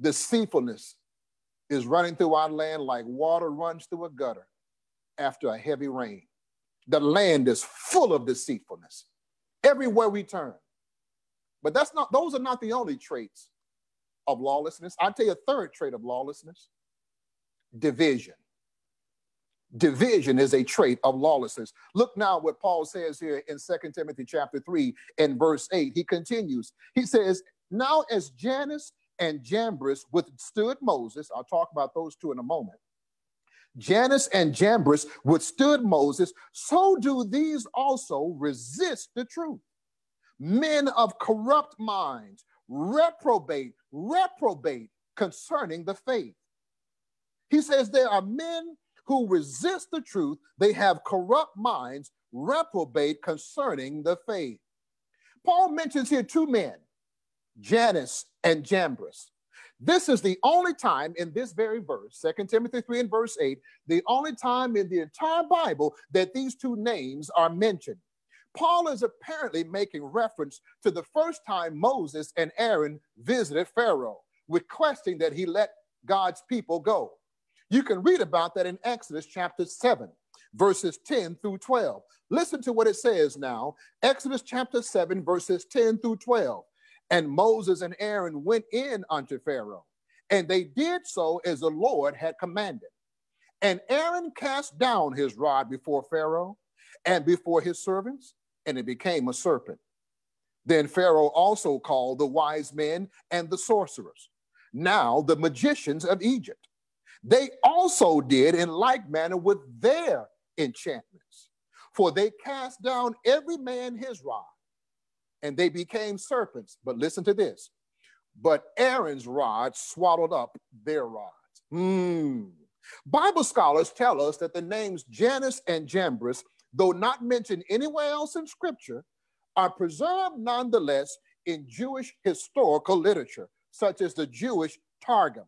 deceitfulness is running through our land like water runs through a gutter after a heavy rain. The land is full of deceitfulness everywhere we turn. But that's not, those are not the only traits of lawlessness. I'll tell you a third trait of lawlessness division. Division is a trait of lawlessness. Look now what Paul says here in Second Timothy chapter 3 and verse 8. He continues. He says, now, as Jannes and Jambres withstood Moses, I'll talk about those two in a moment. Jannes and Jambres withstood Moses, so do these also resist the truth. Men of corrupt minds, reprobate, reprobate concerning the faith. He says there are men who resist the truth, they have corrupt minds, reprobate concerning the faith. Paul mentions here two men Jannes and Jambres. This is the only time in this very verse, 2 Timothy 3 and verse 8, the only time in the entire Bible that these two names are mentioned. Paul is apparently making reference to the first time Moses and Aaron visited Pharaoh, requesting that he let God's people go. You can read about that in Exodus chapter 7, verses 10 through 12. Listen to what it says now Exodus chapter 7, verses 10 through 12. And Moses and Aaron went in unto Pharaoh, and they did so as the Lord had commanded. And Aaron cast down his rod before Pharaoh and before his servants, and it became a serpent. Then Pharaoh also called the wise men and the sorcerers, now the magicians of Egypt. They also did in like manner with their enchantments, for they cast down every man his rod and they became serpents. But listen to this. But Aaron's rod swallowed up their rods. Hmm. Bible scholars tell us that the names Jannes and Jambres, though not mentioned anywhere else in scripture, are preserved nonetheless in Jewish historical literature, such as the Jewish Targum.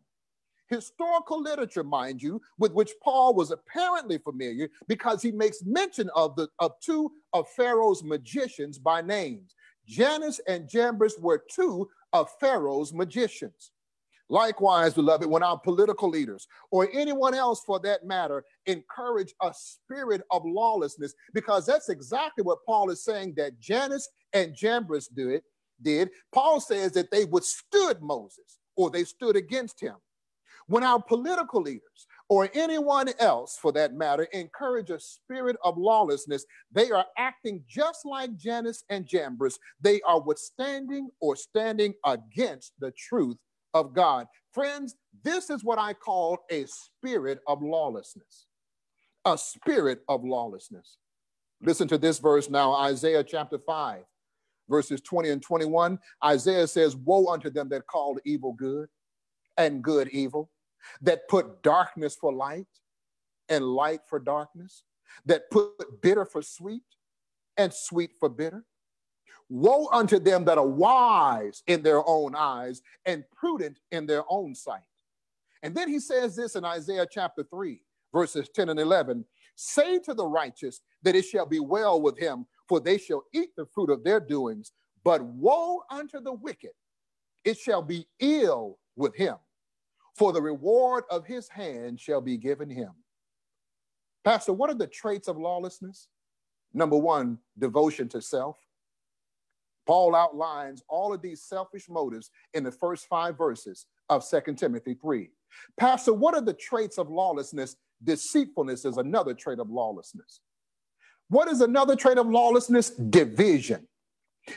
Historical literature, mind you, with which Paul was apparently familiar because he makes mention of, the, of two of Pharaoh's magicians by names. Jannes and Jambres were two of Pharaoh's magicians. Likewise, beloved, when our political leaders or anyone else for that matter encourage a spirit of lawlessness, because that's exactly what Paul is saying that Jannes and Jambres did, did. Paul says that they withstood Moses or they stood against him. When our political leaders or anyone else for that matter encourage a spirit of lawlessness, they are acting just like Jannes and Jambres. They are withstanding or standing against the truth of God. Friends, this is what I call a spirit of lawlessness. A spirit of lawlessness. Listen to this verse now, Isaiah chapter 5, verses 20 and 21. Isaiah says, Woe unto them that called evil good and good evil, that put darkness for light and light for darkness, that put bitter for sweet and sweet for bitter. Woe unto them that are wise in their own eyes and prudent in their own sight. And then he says this in Isaiah chapter 3, verses 10 and 11 Say to the righteous that it shall be well with him, for they shall eat the fruit of their doings. But woe unto the wicked, it shall be ill with him, for the reward of his hand shall be given him. Pastor, what are the traits of lawlessness? Number one, devotion to self. Paul outlines all of these selfish motives in the first five verses of Second Timothy 3. Pastor, what are the traits of lawlessness? Deceitfulness is another trait of lawlessness. What is another trait of lawlessness? Division.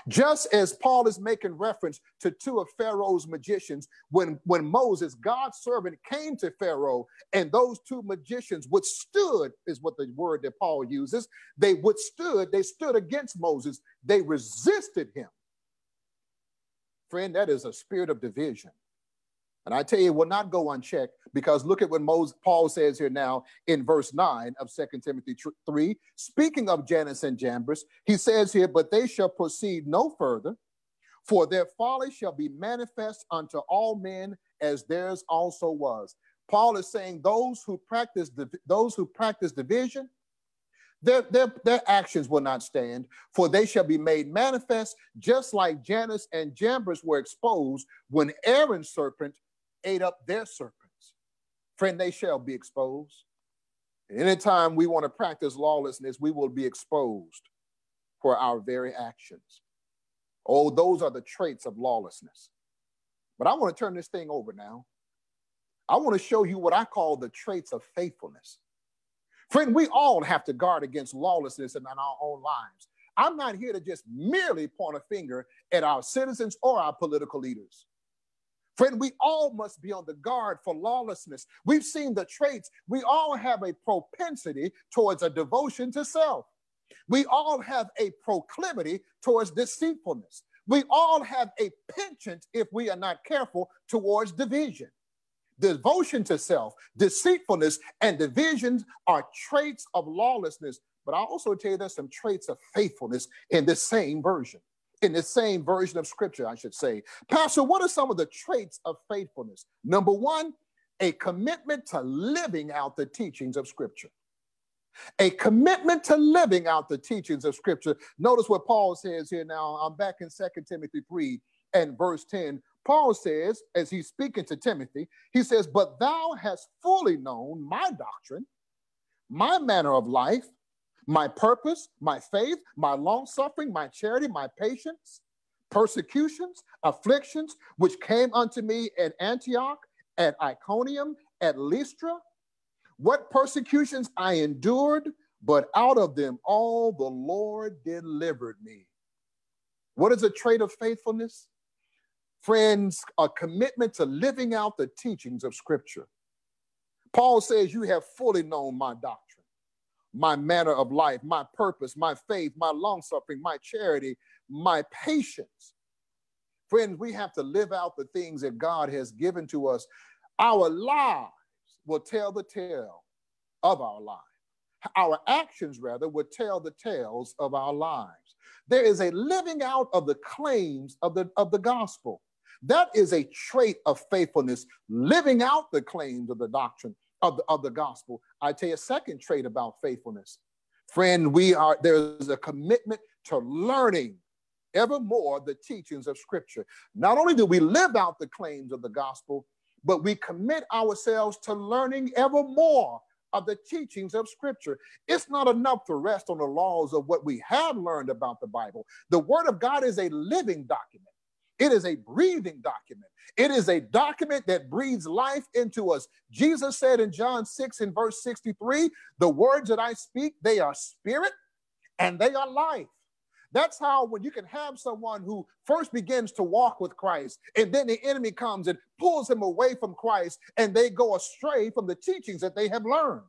Just as Paul is making reference to two of Pharaoh's magicians, when, when Moses, God's servant, came to Pharaoh, and those two magicians withstood, is what the word that Paul uses. They withstood, they stood against Moses, they resisted him. Friend, that is a spirit of division. And I tell you, it will not go unchecked because look at what Moses, Paul says here now in verse 9 of Second Timothy 3. Speaking of Jannes and Jambres, he says here, But they shall proceed no further, for their folly shall be manifest unto all men as theirs also was. Paul is saying those who practice those who practice division, their, their, their actions will not stand, for they shall be made manifest, just like Jannes and Jambres were exposed when Aaron's serpent ate up their serpents. Friend, they shall be exposed. And Anytime we want to practice lawlessness, we will be exposed for our very actions. Oh, those are the traits of lawlessness. But I want to turn this thing over now. I want to show you what I call the traits of faithfulness. Friend, we all have to guard against lawlessness in our own lives. I'm not here to just merely point a finger at our citizens or our political leaders. Friend, we all must be on the guard for lawlessness. We've seen the traits. We all have a propensity towards a devotion to self. We all have a proclivity towards deceitfulness. We all have a penchant, if we are not careful, towards division. Devotion to self, deceitfulness, and divisions are traits of lawlessness. But I also tell you there's some traits of faithfulness in this same version in the same version of scripture, I should say. Pastor, what are some of the traits of faithfulness? Number one, a commitment to living out the teachings of scripture. A commitment to living out the teachings of scripture. Notice what Paul says here now. I'm back in Second Timothy 3 and verse 10. Paul says, as he's speaking to Timothy, he says, But thou hast fully known my doctrine, my manner of life, my purpose, my faith, my long suffering, my charity, my patience, persecutions, afflictions, which came unto me at Antioch, at Iconium, at Lystra. What persecutions I endured, but out of them all the Lord delivered me. What is a trait of faithfulness? Friends, a commitment to living out the teachings of Scripture. Paul says, You have fully known my doctrine my manner of life, my purpose, my faith, my long suffering, my charity, my patience. Friends, we have to live out the things that God has given to us. Our lives will tell the tale of our lives. Our actions, rather, will tell the tales of our lives. There is a living out of the claims of the, of the gospel. That is a trait of faithfulness, living out the claims of the doctrine of the, of the gospel. I tell you a second trait about faithfulness. Friend, we are there's a commitment to learning evermore the teachings of Scripture. Not only do we live out the claims of the gospel, but we commit ourselves to learning evermore of the teachings of Scripture. It's not enough to rest on the laws of what we have learned about the Bible. The Word of God is a living document. It is a breathing document. It is a document that breathes life into us. Jesus said in John 6 and verse 63, the words that I speak, they are spirit and they are life. That's how when you can have someone who first begins to walk with Christ and then the enemy comes and pulls him away from Christ and they go astray from the teachings that they have learned.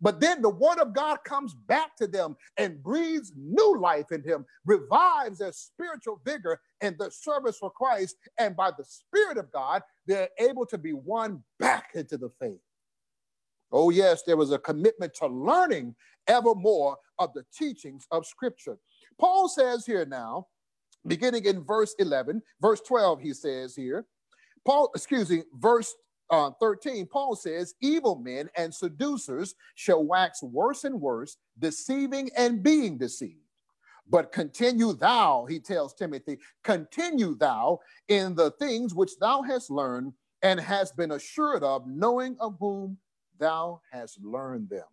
But then the word of God comes back to them and breathes new life in him, revives their spiritual vigor and their service for Christ. And by the Spirit of God, they're able to be won back into the faith. Oh, yes, there was a commitment to learning ever more of the teachings of Scripture. Paul says here now, beginning in verse 11, verse 12, he says here, Paul, excuse me, verse uh, 13, Paul says, Evil men and seducers shall wax worse and worse, deceiving and being deceived. But continue thou, he tells Timothy, continue thou in the things which thou hast learned and hast been assured of, knowing of whom thou hast learned them.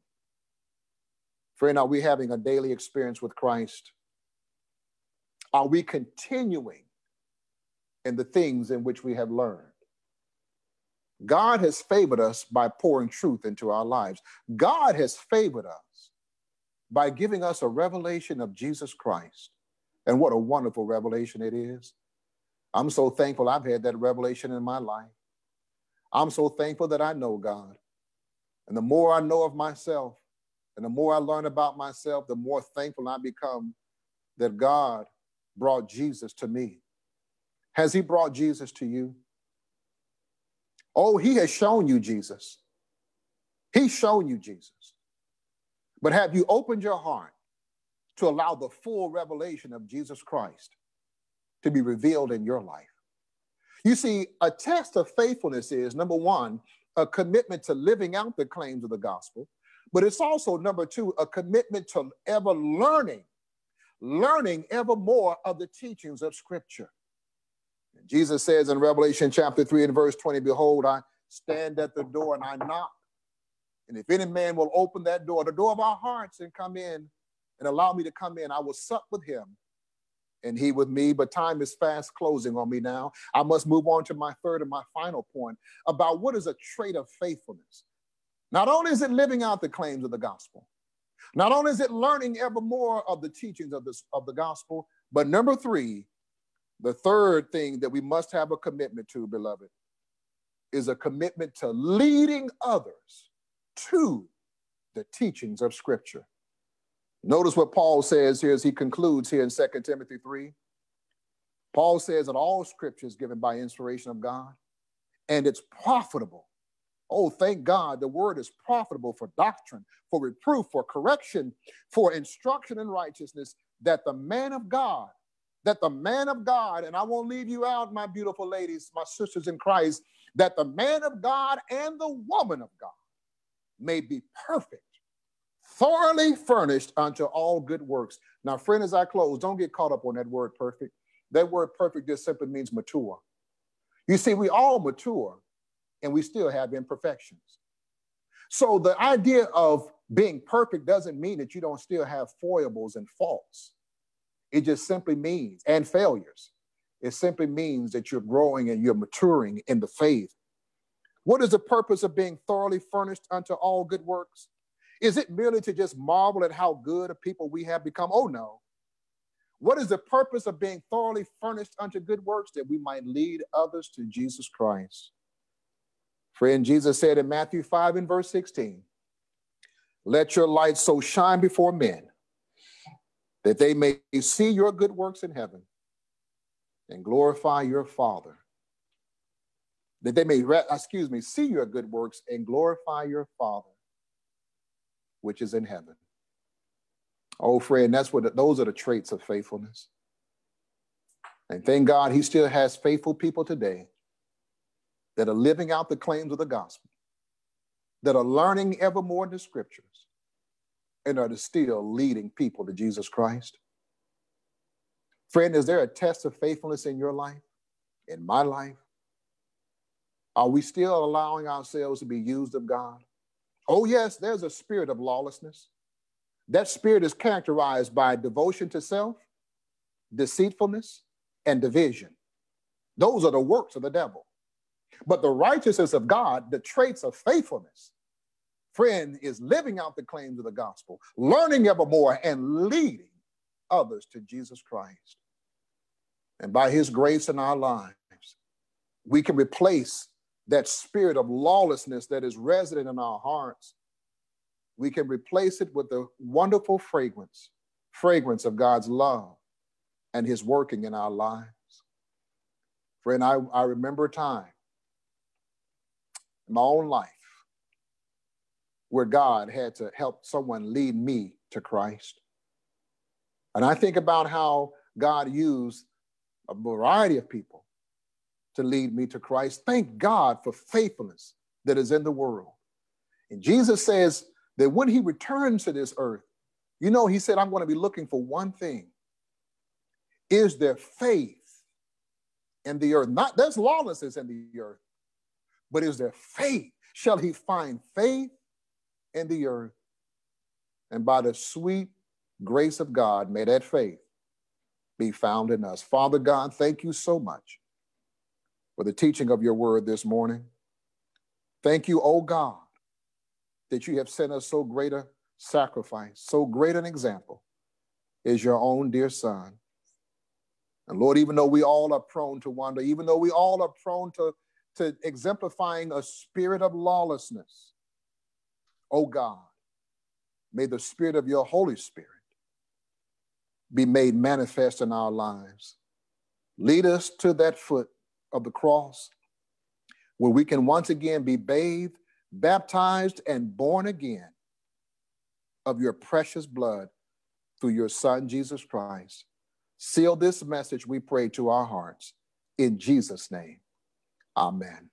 Friend, are we having a daily experience with Christ? Are we continuing in the things in which we have learned? God has favored us by pouring truth into our lives. God has favored us by giving us a revelation of Jesus Christ. And what a wonderful revelation it is. I'm so thankful I've had that revelation in my life. I'm so thankful that I know God. And the more I know of myself and the more I learn about myself, the more thankful I become that God brought Jesus to me. Has He brought Jesus to you? Oh, he has shown you Jesus. He's shown you Jesus. But have you opened your heart to allow the full revelation of Jesus Christ to be revealed in your life? You see, a test of faithfulness is number one, a commitment to living out the claims of the gospel, but it's also number two, a commitment to ever learning, learning ever more of the teachings of Scripture. Jesus says in Revelation chapter 3 and verse 20, Behold, I stand at the door and I knock. And if any man will open that door, the door of our hearts, and come in and allow me to come in, I will sup with him and he with me. But time is fast closing on me now. I must move on to my third and my final point about what is a trait of faithfulness. Not only is it living out the claims of the gospel, not only is it learning ever more of the teachings of, this, of the gospel, but number three, the third thing that we must have a commitment to, beloved, is a commitment to leading others to the teachings of Scripture. Notice what Paul says here as he concludes here in 2 Timothy 3. Paul says that all Scripture is given by inspiration of God and it's profitable. Oh, thank God, the word is profitable for doctrine, for reproof, for correction, for instruction in righteousness, that the man of God that the man of God, and I won't leave you out, my beautiful ladies, my sisters in Christ, that the man of God and the woman of God may be perfect, thoroughly furnished unto all good works. Now, friend, as I close, don't get caught up on that word perfect. That word perfect just simply means mature. You see, we all mature and we still have imperfections. So the idea of being perfect doesn't mean that you don't still have foibles and faults. It just simply means, and failures. It simply means that you're growing and you're maturing in the faith. What is the purpose of being thoroughly furnished unto all good works? Is it merely to just marvel at how good a people we have become? Oh, no. What is the purpose of being thoroughly furnished unto good works? That we might lead others to Jesus Christ. Friend, Jesus said in Matthew 5 and verse 16, Let your light so shine before men that they may see your good works in heaven and glorify your Father. That they may, excuse me, see your good works and glorify your Father, which is in heaven. Oh, friend, that's what those are the traits of faithfulness. And thank God he still has faithful people today that are living out the claims of the gospel, that are learning ever more in the scriptures, and are still leading people to Jesus Christ. Friend, is there a test of faithfulness in your life, in my life? Are we still allowing ourselves to be used of God? Oh, yes, there's a spirit of lawlessness. That spirit is characterized by devotion to self, deceitfulness, and division. Those are the works of the devil. But the righteousness of God, the traits of faithfulness, friend, is living out the claims of the gospel, learning evermore, and leading others to Jesus Christ. And by his grace in our lives, we can replace that spirit of lawlessness that is resident in our hearts. We can replace it with the wonderful fragrance, fragrance of God's love and his working in our lives. Friend, I, I remember a time in my own life where God had to help someone lead me to Christ. And I think about how God used a variety of people to lead me to Christ. Thank God for faithfulness that is in the world. And Jesus says that when he returns to this earth, you know, he said, I'm going to be looking for one thing. Is there faith in the earth? Not there's lawlessness in the earth, but is there faith? Shall he find faith in the earth? And by the sweet grace of God, may that faith be found in us. Father God, thank you so much for the teaching of your word this morning. Thank you, oh God, that you have sent us so great a sacrifice, so great an example is your own dear son. And Lord, even though we all are prone to wander, even though we all are prone to, to exemplifying a spirit of lawlessness, oh God, may the spirit of your Holy Spirit be made manifest in our lives. Lead us to that foot of the cross where we can once again be bathed, baptized, and born again of your precious blood through your Son, Jesus Christ. Seal this message, we pray, to our hearts. In Jesus' name, amen.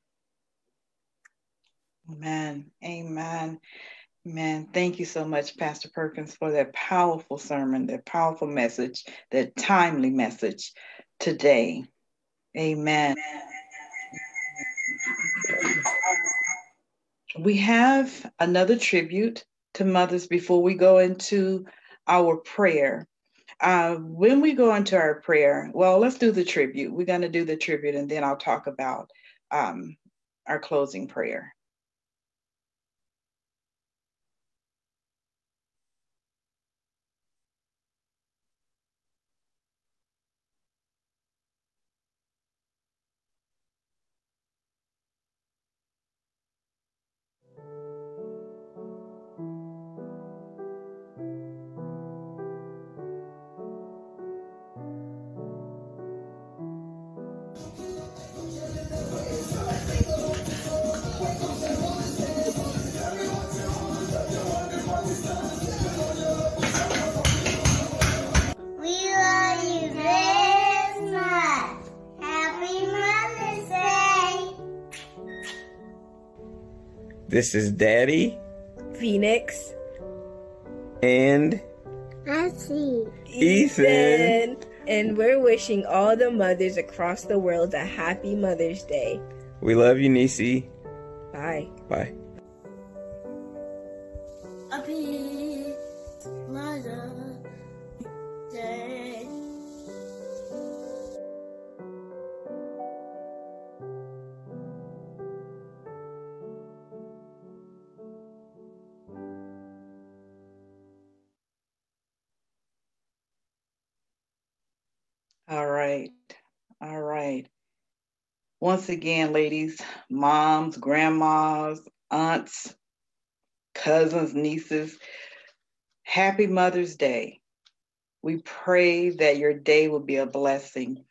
Amen. Amen. Amen. Thank you so much, Pastor Perkins, for that powerful sermon, that powerful message, that timely message today. Amen. We have another tribute to mothers before we go into our prayer. Uh, when we go into our prayer, well, let's do the tribute. We're going to do the tribute and then I'll talk about um, our closing prayer. This is Daddy Phoenix. and I see. Ethan. And we're wishing all the mothers across the world a happy Mother's Day. We love you, Nisi. Bye. Bye. All right. All right. Once again, ladies, moms, grandmas, aunts, cousins, nieces, happy Mother's Day. We pray that your day will be a blessing.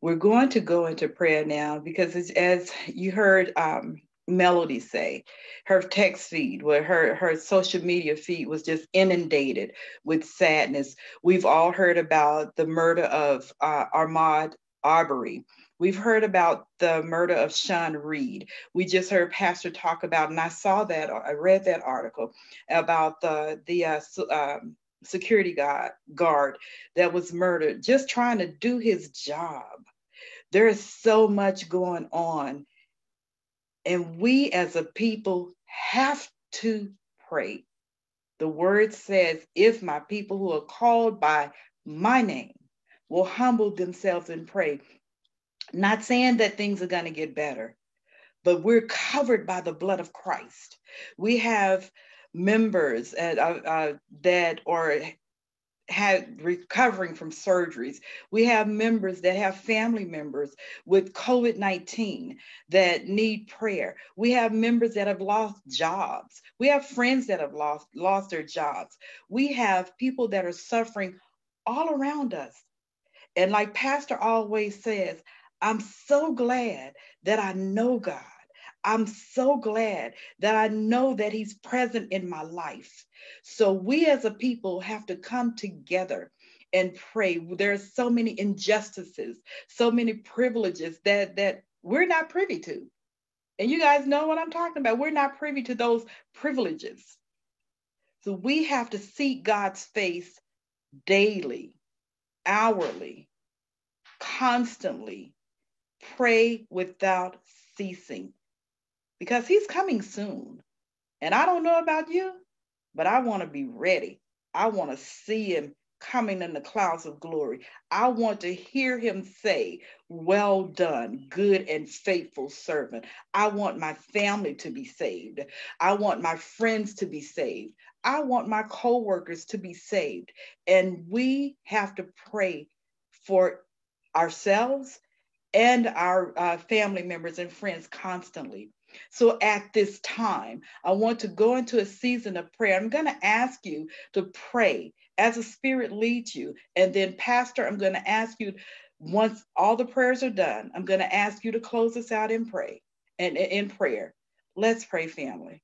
We're going to go into prayer now because, as, you heard um, Melody say, her text feed, where her, her social media feed was just inundated with sadness. We've all heard about the murder of uh, Ahmaud Arbery. We've heard about the murder of Sean Reed. We just heard Pastor talk about, and I saw that, I read that article about the the uh, um, security guard, guard that was murdered just trying to do his job. There is so much going on. And we as a people have to pray. The word says, if my people who are called by my name will humble themselves and pray, not saying that things are going to get better, but we're covered by the blood of Christ. We have members uh, uh, that are had recovering from surgeries. We have members that have family members with COVID 19 that need prayer. We have members that have lost jobs. We have friends that have lost, lost their jobs. We have people that are suffering all around us. And like Pastor always says, I'm so glad that I know God. I'm so glad that I know that He's present in my life. So we as a people have to come together and pray. There are so many injustices, so many privileges that that we're not privy to. And you guys know what I'm talking about. We're not privy to those privileges. So we have to seek God's face daily, hourly, constantly, pray without ceasing because he's coming soon. And I don't know about you, but I want to be ready. I want to see him coming in the clouds of glory. I want to hear him say, Well done, good and faithful servant. I want my family to be saved. I want my friends to be saved. I want my coworkers to be saved. And we have to pray for ourselves and our uh, family members and friends constantly. So at this time, I want to go into a season of prayer. I'm going to ask you to pray as the Spirit leads you. And then, Pastor, I'm going to ask you, once all the prayers are done, I'm going to ask you to close us out in pray and in prayer. Let's pray, family.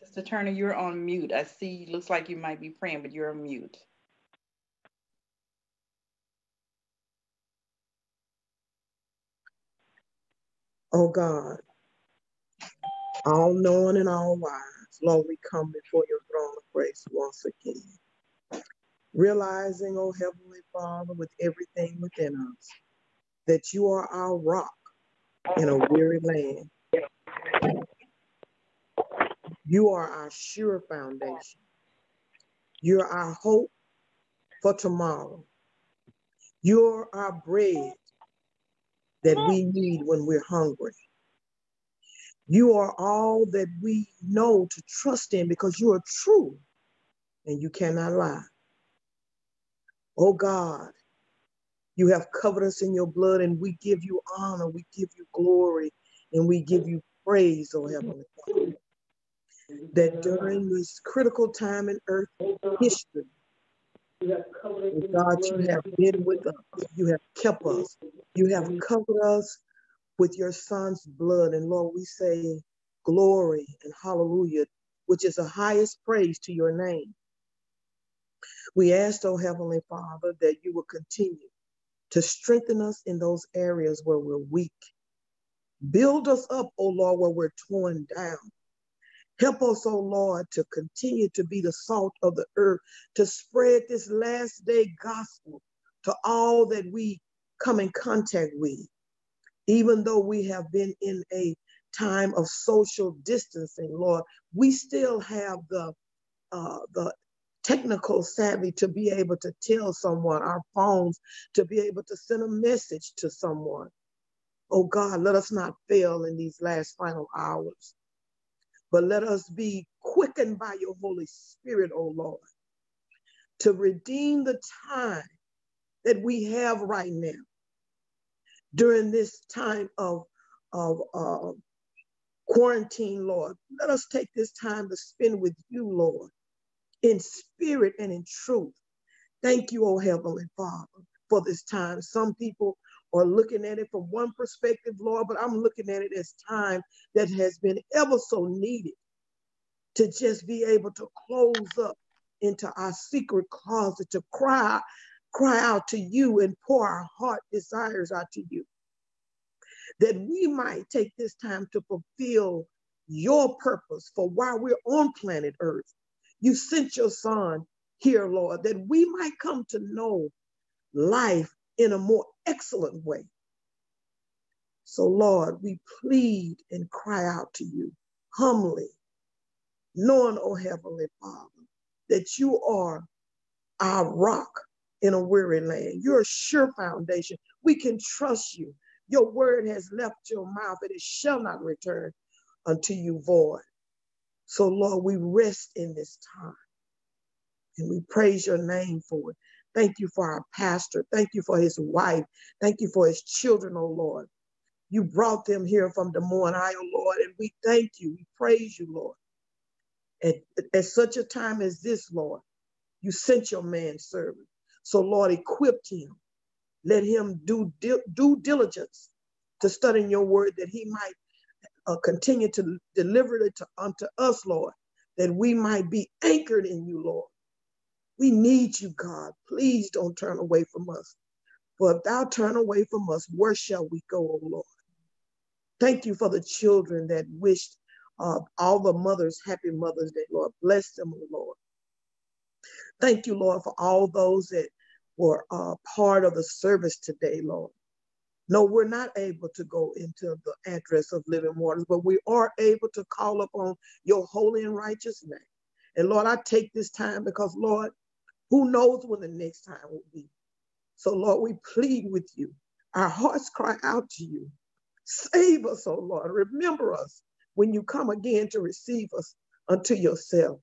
Sister Turner, you're on mute. I see, looks like you might be praying, but you're on mute. Oh God, all knowing and all wise, Lord, we come before your throne of grace once again. Realizing, oh Heavenly Father, with everything within us, that you are our rock in a weary land. You are our sure foundation. You're our hope for tomorrow. You're our bread that we need when we're hungry. You are all that we know to trust in because you are true and you cannot lie. Oh God, you have covered us in your blood and we give you honor, we give you glory, and we give you praise, oh Heavenly Father. That during this critical time in earth history, God, you have been with us. You have kept us. You have covered us with your son's blood. And Lord, we say glory and hallelujah, which is the highest praise to your name. We ask, oh Heavenly Father, that you will continue to strengthen us in those areas where we're weak. Build us up, oh Lord, where we're torn down. Help us, oh Lord, to continue to be the salt of the earth, to spread this last day gospel to all that we come in contact with. Even though we have been in a time of social distancing, Lord, we still have the uh, the technical savvy to be able to tell someone, our phones, to be able to send a message to someone. Oh God, let us not fail in these last final hours but let us be quickened by your Holy Spirit, oh Lord, to redeem the time that we have right now during this time of, of uh, quarantine, Lord. Let us take this time to spend with you, Lord, in spirit and in truth. Thank you, oh Heavenly Father, for this time. Some people are looking at it from one perspective, Lord, but I'm looking at it as time that has been ever so needed to just be able to close up into our secret closet to cry, cry out to you and pour our heart desires out to you. That we might take this time to fulfill your purpose for why we're on planet Earth. You sent your son here, Lord, that we might come to know life in a more excellent way. So, Lord, we plead and cry out to you humbly, knowing, O Heavenly Father, that you are our rock in a weary land. You're a sure foundation. We can trust you. Your word has left your mouth and it shall not return unto you void. So, Lord, we rest in this time and we praise your name for it. Thank you for our pastor. Thank you for his wife. Thank you for his children, oh Lord. You brought them here from Des Moines, Iowa, Lord, and we thank you. We praise you, Lord. At, at such a time as this, Lord, you sent your man servant. So, Lord, equipped him. Let him do due diligence to study your word that he might uh, continue to deliver it to, unto us, Lord, that we might be anchored in you, Lord. We need you, God. Please don't turn away from us. For if thou turn away from us, where shall we go, O Lord? Thank you for the children that wished uh, all the mothers happy Mother's Day, Lord. Bless them, O Lord. Thank you, Lord, for all those that were uh, part of the service today, Lord. No, we're not able to go into the address of living waters, but we are able to call upon your holy and righteous name. And Lord, I take this time because, Lord, who knows when the next time will be? So, Lord, we plead with you. Our hearts cry out to you. Save us, oh Lord. Remember us when you come again to receive us unto yourself.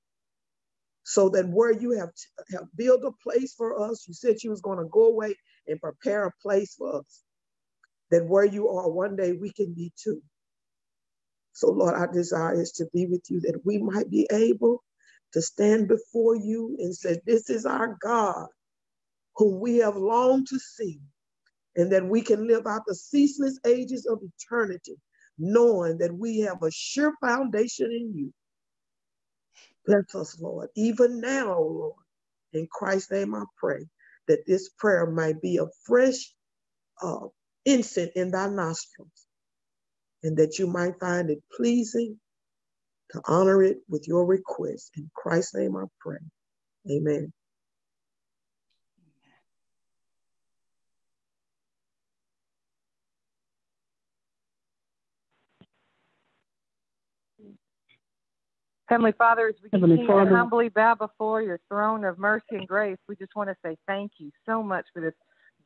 So that where you have, have built a place for us, you said you was going to go away and prepare a place for us. That where you are one day we can be too. So, Lord, our desire is to be with you that we might be able to stand before you and say, This is our God, whom we have longed to see, and that we can live out the ceaseless ages of eternity, knowing that we have a sure foundation in you. Bless us, Lord, even now, Lord. In Christ's name I pray that this prayer might be a fresh uh, incense in thy nostrils, and that you might find it pleasing to honor it with your request. In Christ's name I pray. Amen. Heavenly Father, as we Heavenly continue to Father. humbly bow before your throne of mercy and grace, we just want to say thank you so much for this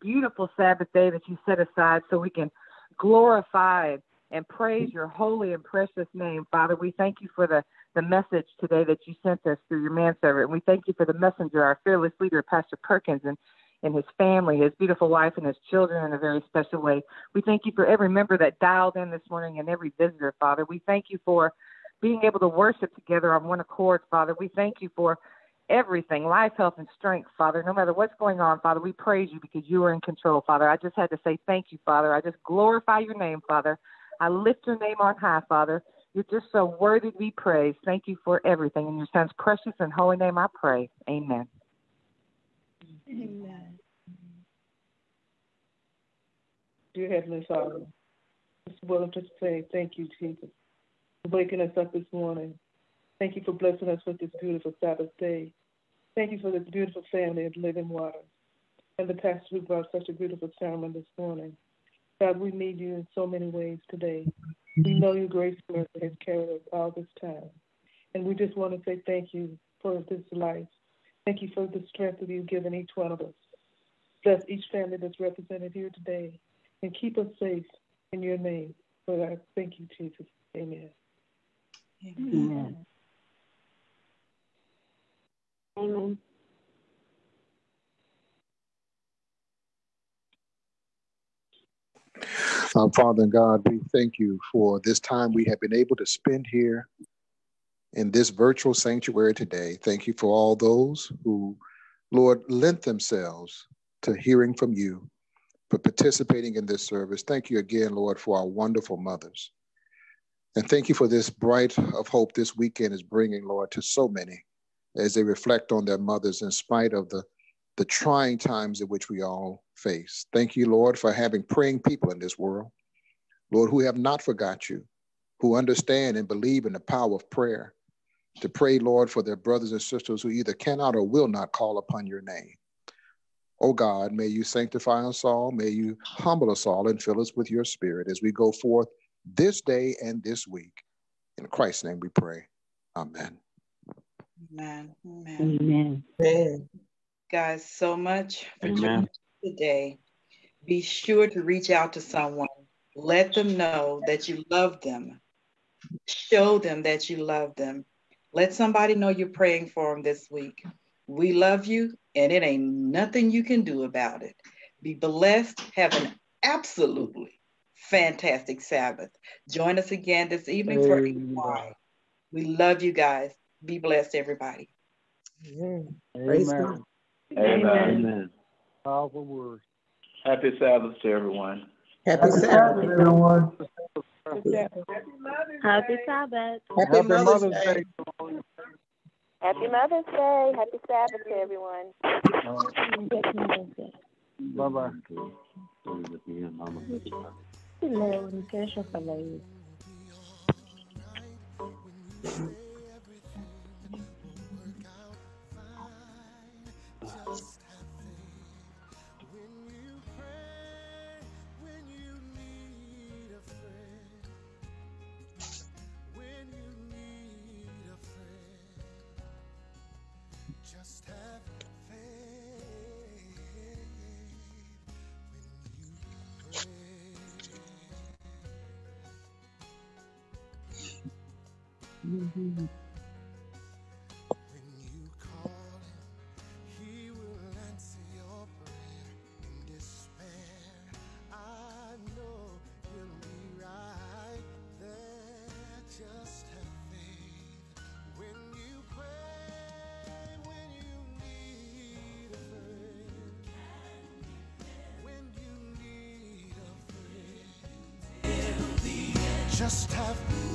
beautiful Sabbath day that you set aside so we can glorify and praise your holy and precious name, Father. We thank you for the, the message today that you sent us through your manservant. And we thank you for the messenger, our fearless leader, Pastor Perkins, and, and his family, his beautiful wife, and his children in a very special way. We thank you for every member that dialed in this morning and every visitor, Father. We thank you for being able to worship together on one accord, Father. We thank you for everything life, health, and strength, Father. No matter what's going on, Father, we praise you because you are in control, Father. I just had to say thank you, Father. I just glorify your name, Father. I lift your name on high, Father. You're just so worthy to be praised. Thank you for everything. In your son's precious and holy name I pray. Amen. Amen. Dear Heavenly Father, just willing to say thank you, Jesus, for waking us up this morning. Thank you for blessing us with this beautiful Sabbath day. Thank you for this beautiful family of living water and the pastor who brought such a beautiful sermon this morning. God, we need you in so many ways today. We know your grace and mercy has carried us all this time. And we just want to say thank you for this life. Thank you for the strength that you've given each one of us. Bless each family that's represented here today and keep us safe in your name. For I thank you, Jesus. Amen. Amen. Amen. Uh, Father and God, we thank you for this time we have been able to spend here in this virtual sanctuary today. Thank you for all those who, Lord, lent themselves to hearing from you, for participating in this service. Thank you again, Lord, for our wonderful mothers. And thank you for this bright of hope this weekend is bringing, Lord, to so many as they reflect on their mothers in spite of the, the trying times in which we all face. Thank you, Lord, for having praying people in this world, Lord, who have not forgot you, who understand and believe in the power of prayer, to pray, Lord, for their brothers and sisters who either cannot or will not call upon your name. Oh God, may you sanctify us all, may you humble us all and fill us with your spirit as we go forth this day and this week. In Christ's name we pray. Amen. Amen. Amen. Amen. Amen. Guys, so much for Amen. joining us today. Be sure to reach out to someone. Let them know that you love them. Show them that you love them. Let somebody know you're praying for them this week. We love you, and it ain't nothing you can do about it. Be blessed. Have an absolutely fantastic Sabbath. Join us again this evening for Amen. We love you guys. Be blessed, everybody. Amen. Praise Amen. Amen. Amen. Powerful words. Happy Sabbath to everyone. Happy Sabbath. everyone. Happy Sabbath. Happy Mother's Day. Happy Mother's Day. Happy Sabbath to everyone. Bye bye. Hello, deixa eu Just have faith when you pray. When Just have.